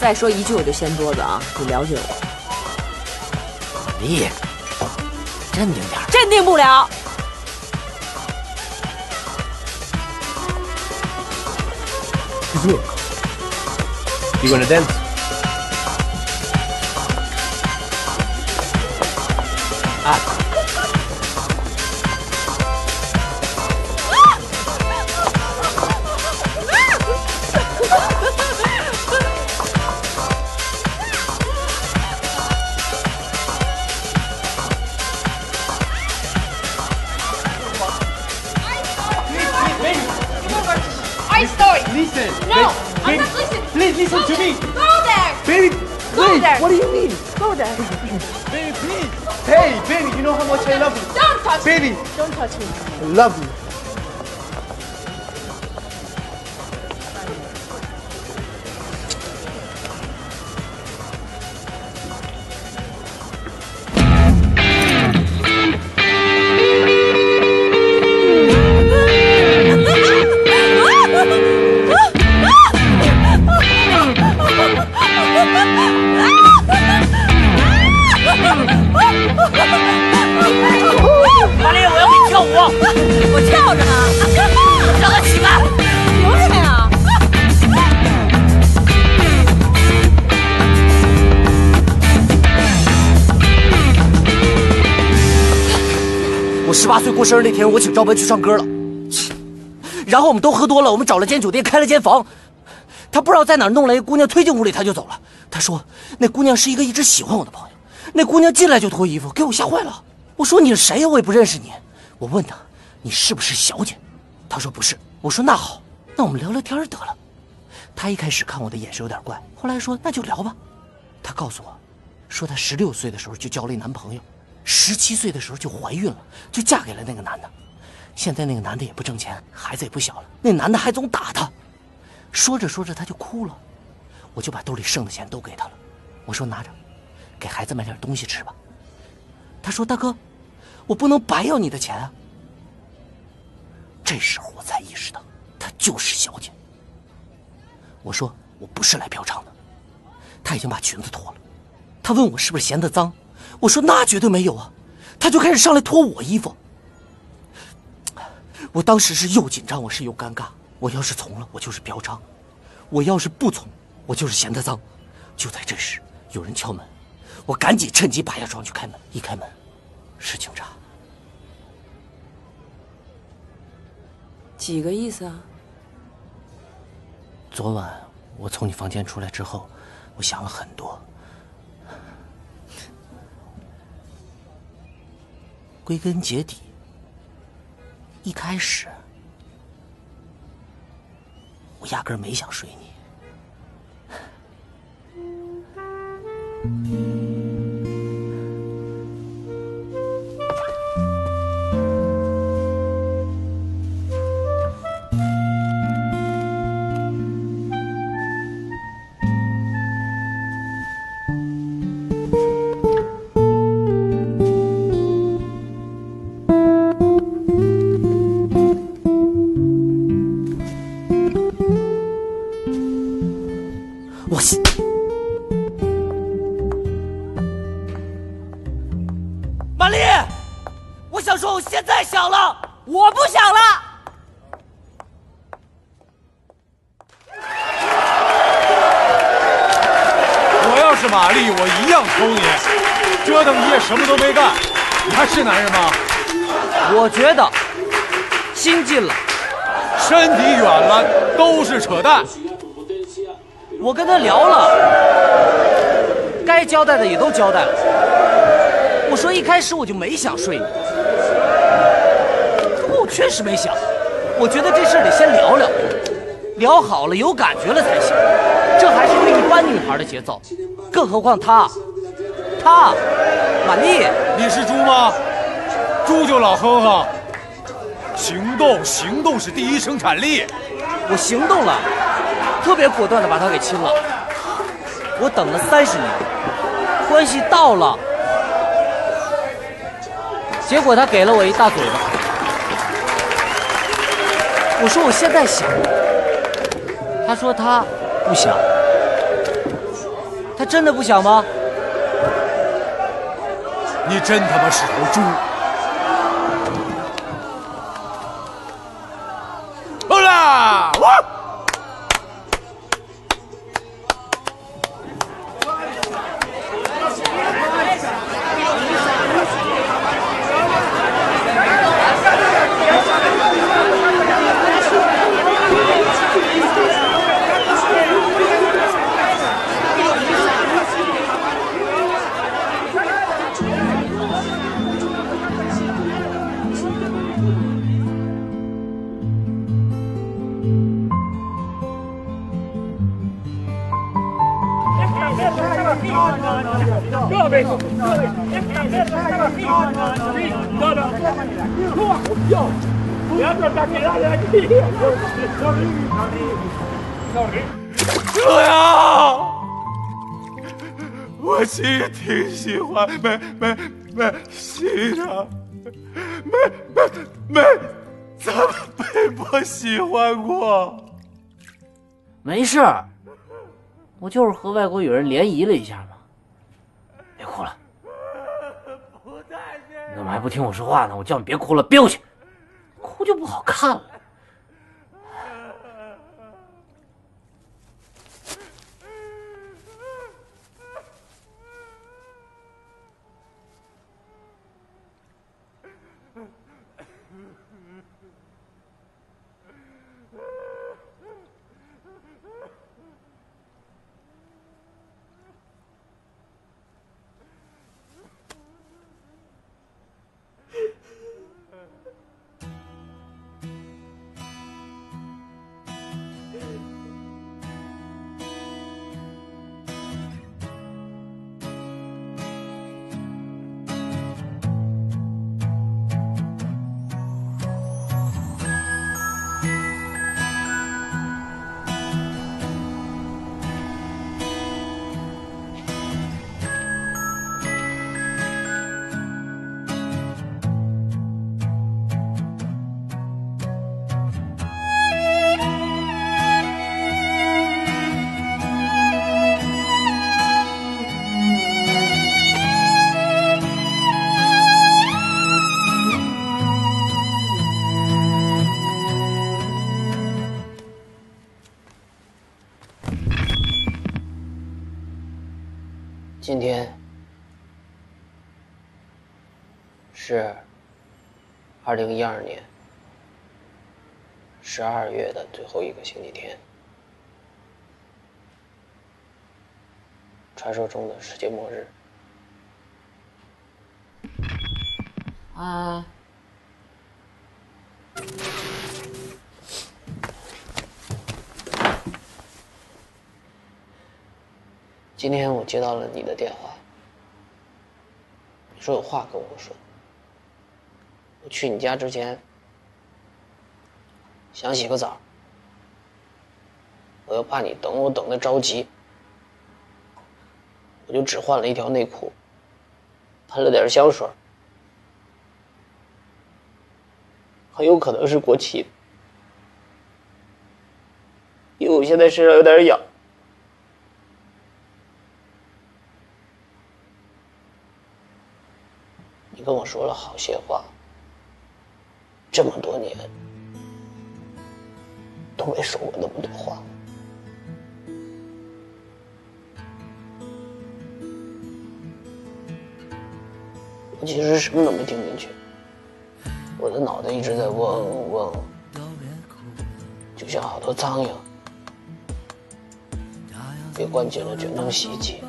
再说一句我就掀桌子啊！你了解我。玛丽，镇定点。镇定不了。Look. You gonna dance? You know how much I love you. Don't touch Baby. me. Don't touch me. I love you. 生日那天，我请赵文去唱歌了，然后我们都喝多了，我们找了间酒店，开了间房。他不知道在哪儿弄来一个姑娘，推进屋里他就走了。他说那姑娘是一个一直喜欢我的朋友，那姑娘进来就脱衣服，给我吓坏了。我说你是谁呀？我也不认识你。我问他你是不是小姐？他说不是。我说那好，那我们聊聊天得了。他一开始看我的眼神有点怪，后来说那就聊吧。他告诉我，说她十六岁的时候就交了一男朋友，十七岁的时候就怀孕了，就嫁给了那个男的。现在那个男的也不挣钱，孩子也不小了，那男的还总打她。说着说着他就哭了，我就把兜里剩的钱都给他了。我说拿着，给孩子买点东西吃吧。他说大哥，我不能白要你的钱啊。这时候我才意识到，她就是小姐。我说我不是来嫖娼的。她已经把裙子脱了，她问我是不是嫌她脏，我说那绝对没有啊。他就开始上来脱我衣服。我当时是又紧张，我是又尴尬。我要是从了，我就是嫖娼；我要是不从，我就是嫌他脏。就在这时，有人敲门，我赶紧趁机爬下床去开门。一开门，是警察。几个意思啊？昨晚我从你房间出来之后，我想了很多。归根结底，一开始我压根儿没想睡你。玛丽，我想说，我现在想了，我不想了。我要是玛丽，我一样抽你。折腾一夜什么都没干，你还是男人吗？我觉得心近了，身体远了都是扯淡。我跟他聊了，该交代的也都交代了。我说一开始我就没想睡你，不过我确实没想。我觉得这事儿得先聊聊，聊好了有感觉了才行。这还是对一般女孩的节奏，更何况她，她，玛丽，你是猪吗？猪就老哼哼。行动，行动是第一生产力。我行动了，特别果断的把她给亲了。我等了三十年，关系到了，结果他给了我一大嘴巴。我说我现在想，他说他不想，他真的不想吗？你真他妈是头猪！梅梅西的，梅梅梅怎么被我喜欢过？没事，我就是和外国友人联谊了一下嘛。别哭了，你怎么还不听我说话呢？我叫你别哭了，憋回去，哭就不好看了。今天是二零一二年十二月的最后一个星期天，传说中的世界末日。啊，今天我接到了你的电话，你说有话跟我说。我去你家之前想洗个澡，我又怕你等我等的着急，我就只换了一条内裤，喷了点香水，很有可能是过期，因为我现在身上有点痒。跟我说了好些话，这么多年都没说过那么多话。我其实什么都没听进去，我的脑袋一直在嗡嗡，就像好多苍蝇被关进了卷筒洗衣机。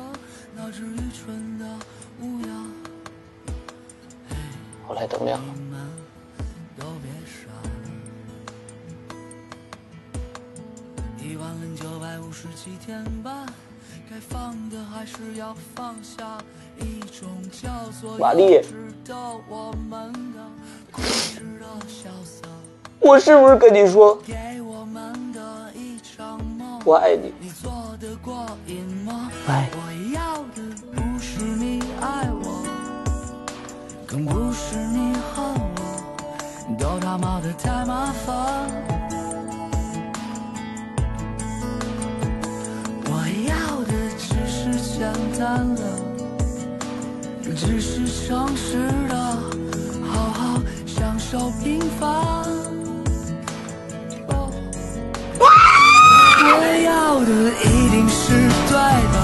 后来灯亮了，一万零九百五十七天半，该放的还是要放下，一种叫做玛丽。幼稚的我是不是跟你说我爱你？我要的不是你爱我，都他妈的太麻烦。我要的只是简单的，只是诚实的，好好享受平凡。我要的一定是对的，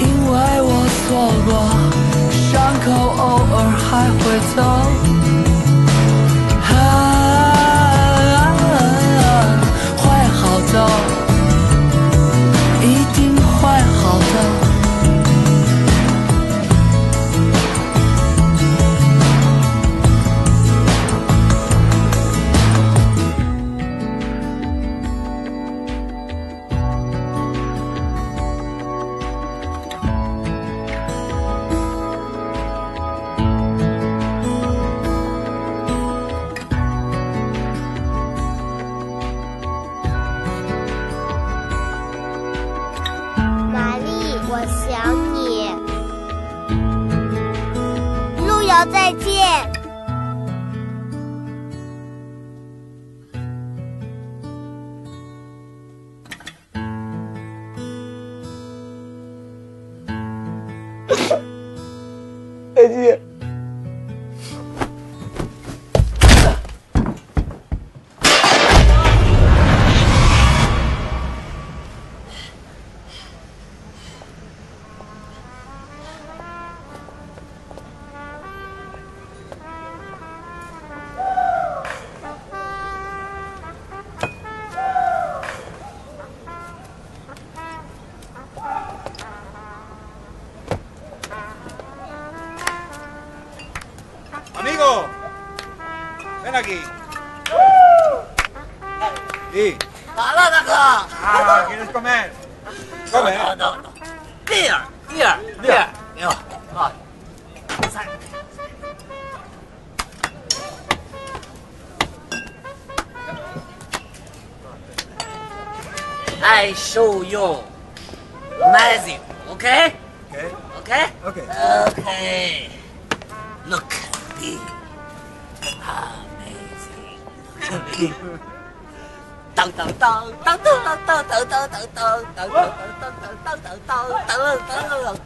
因为我错过，伤口偶尔还会疼。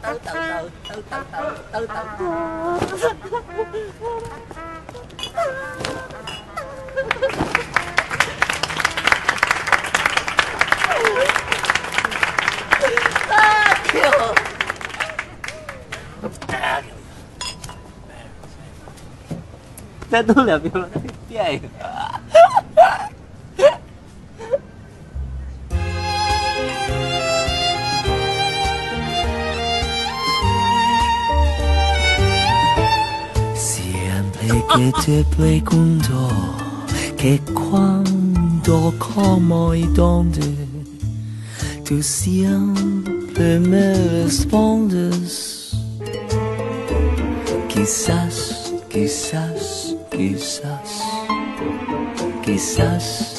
抖抖抖抖抖抖抖抖！哈哈哈！啊！再抖两遍吧，再变一个。Que te pregunto que cuando, cómo y dónde, tú siempre me respondes. Quizás, quizás, quizás, quizás, quizás,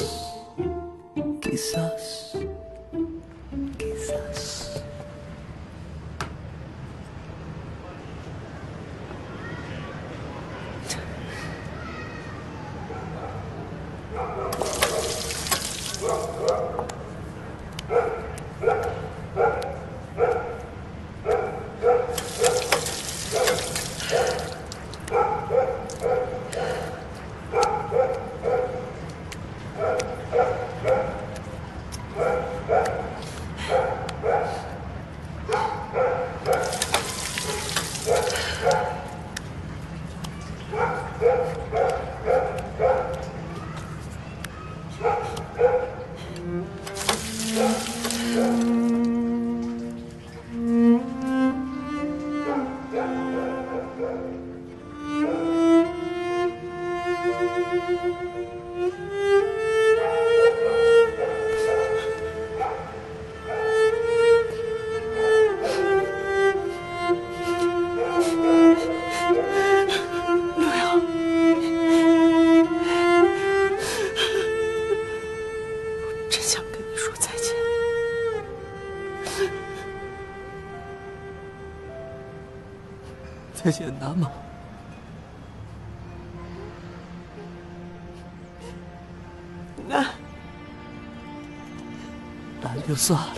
算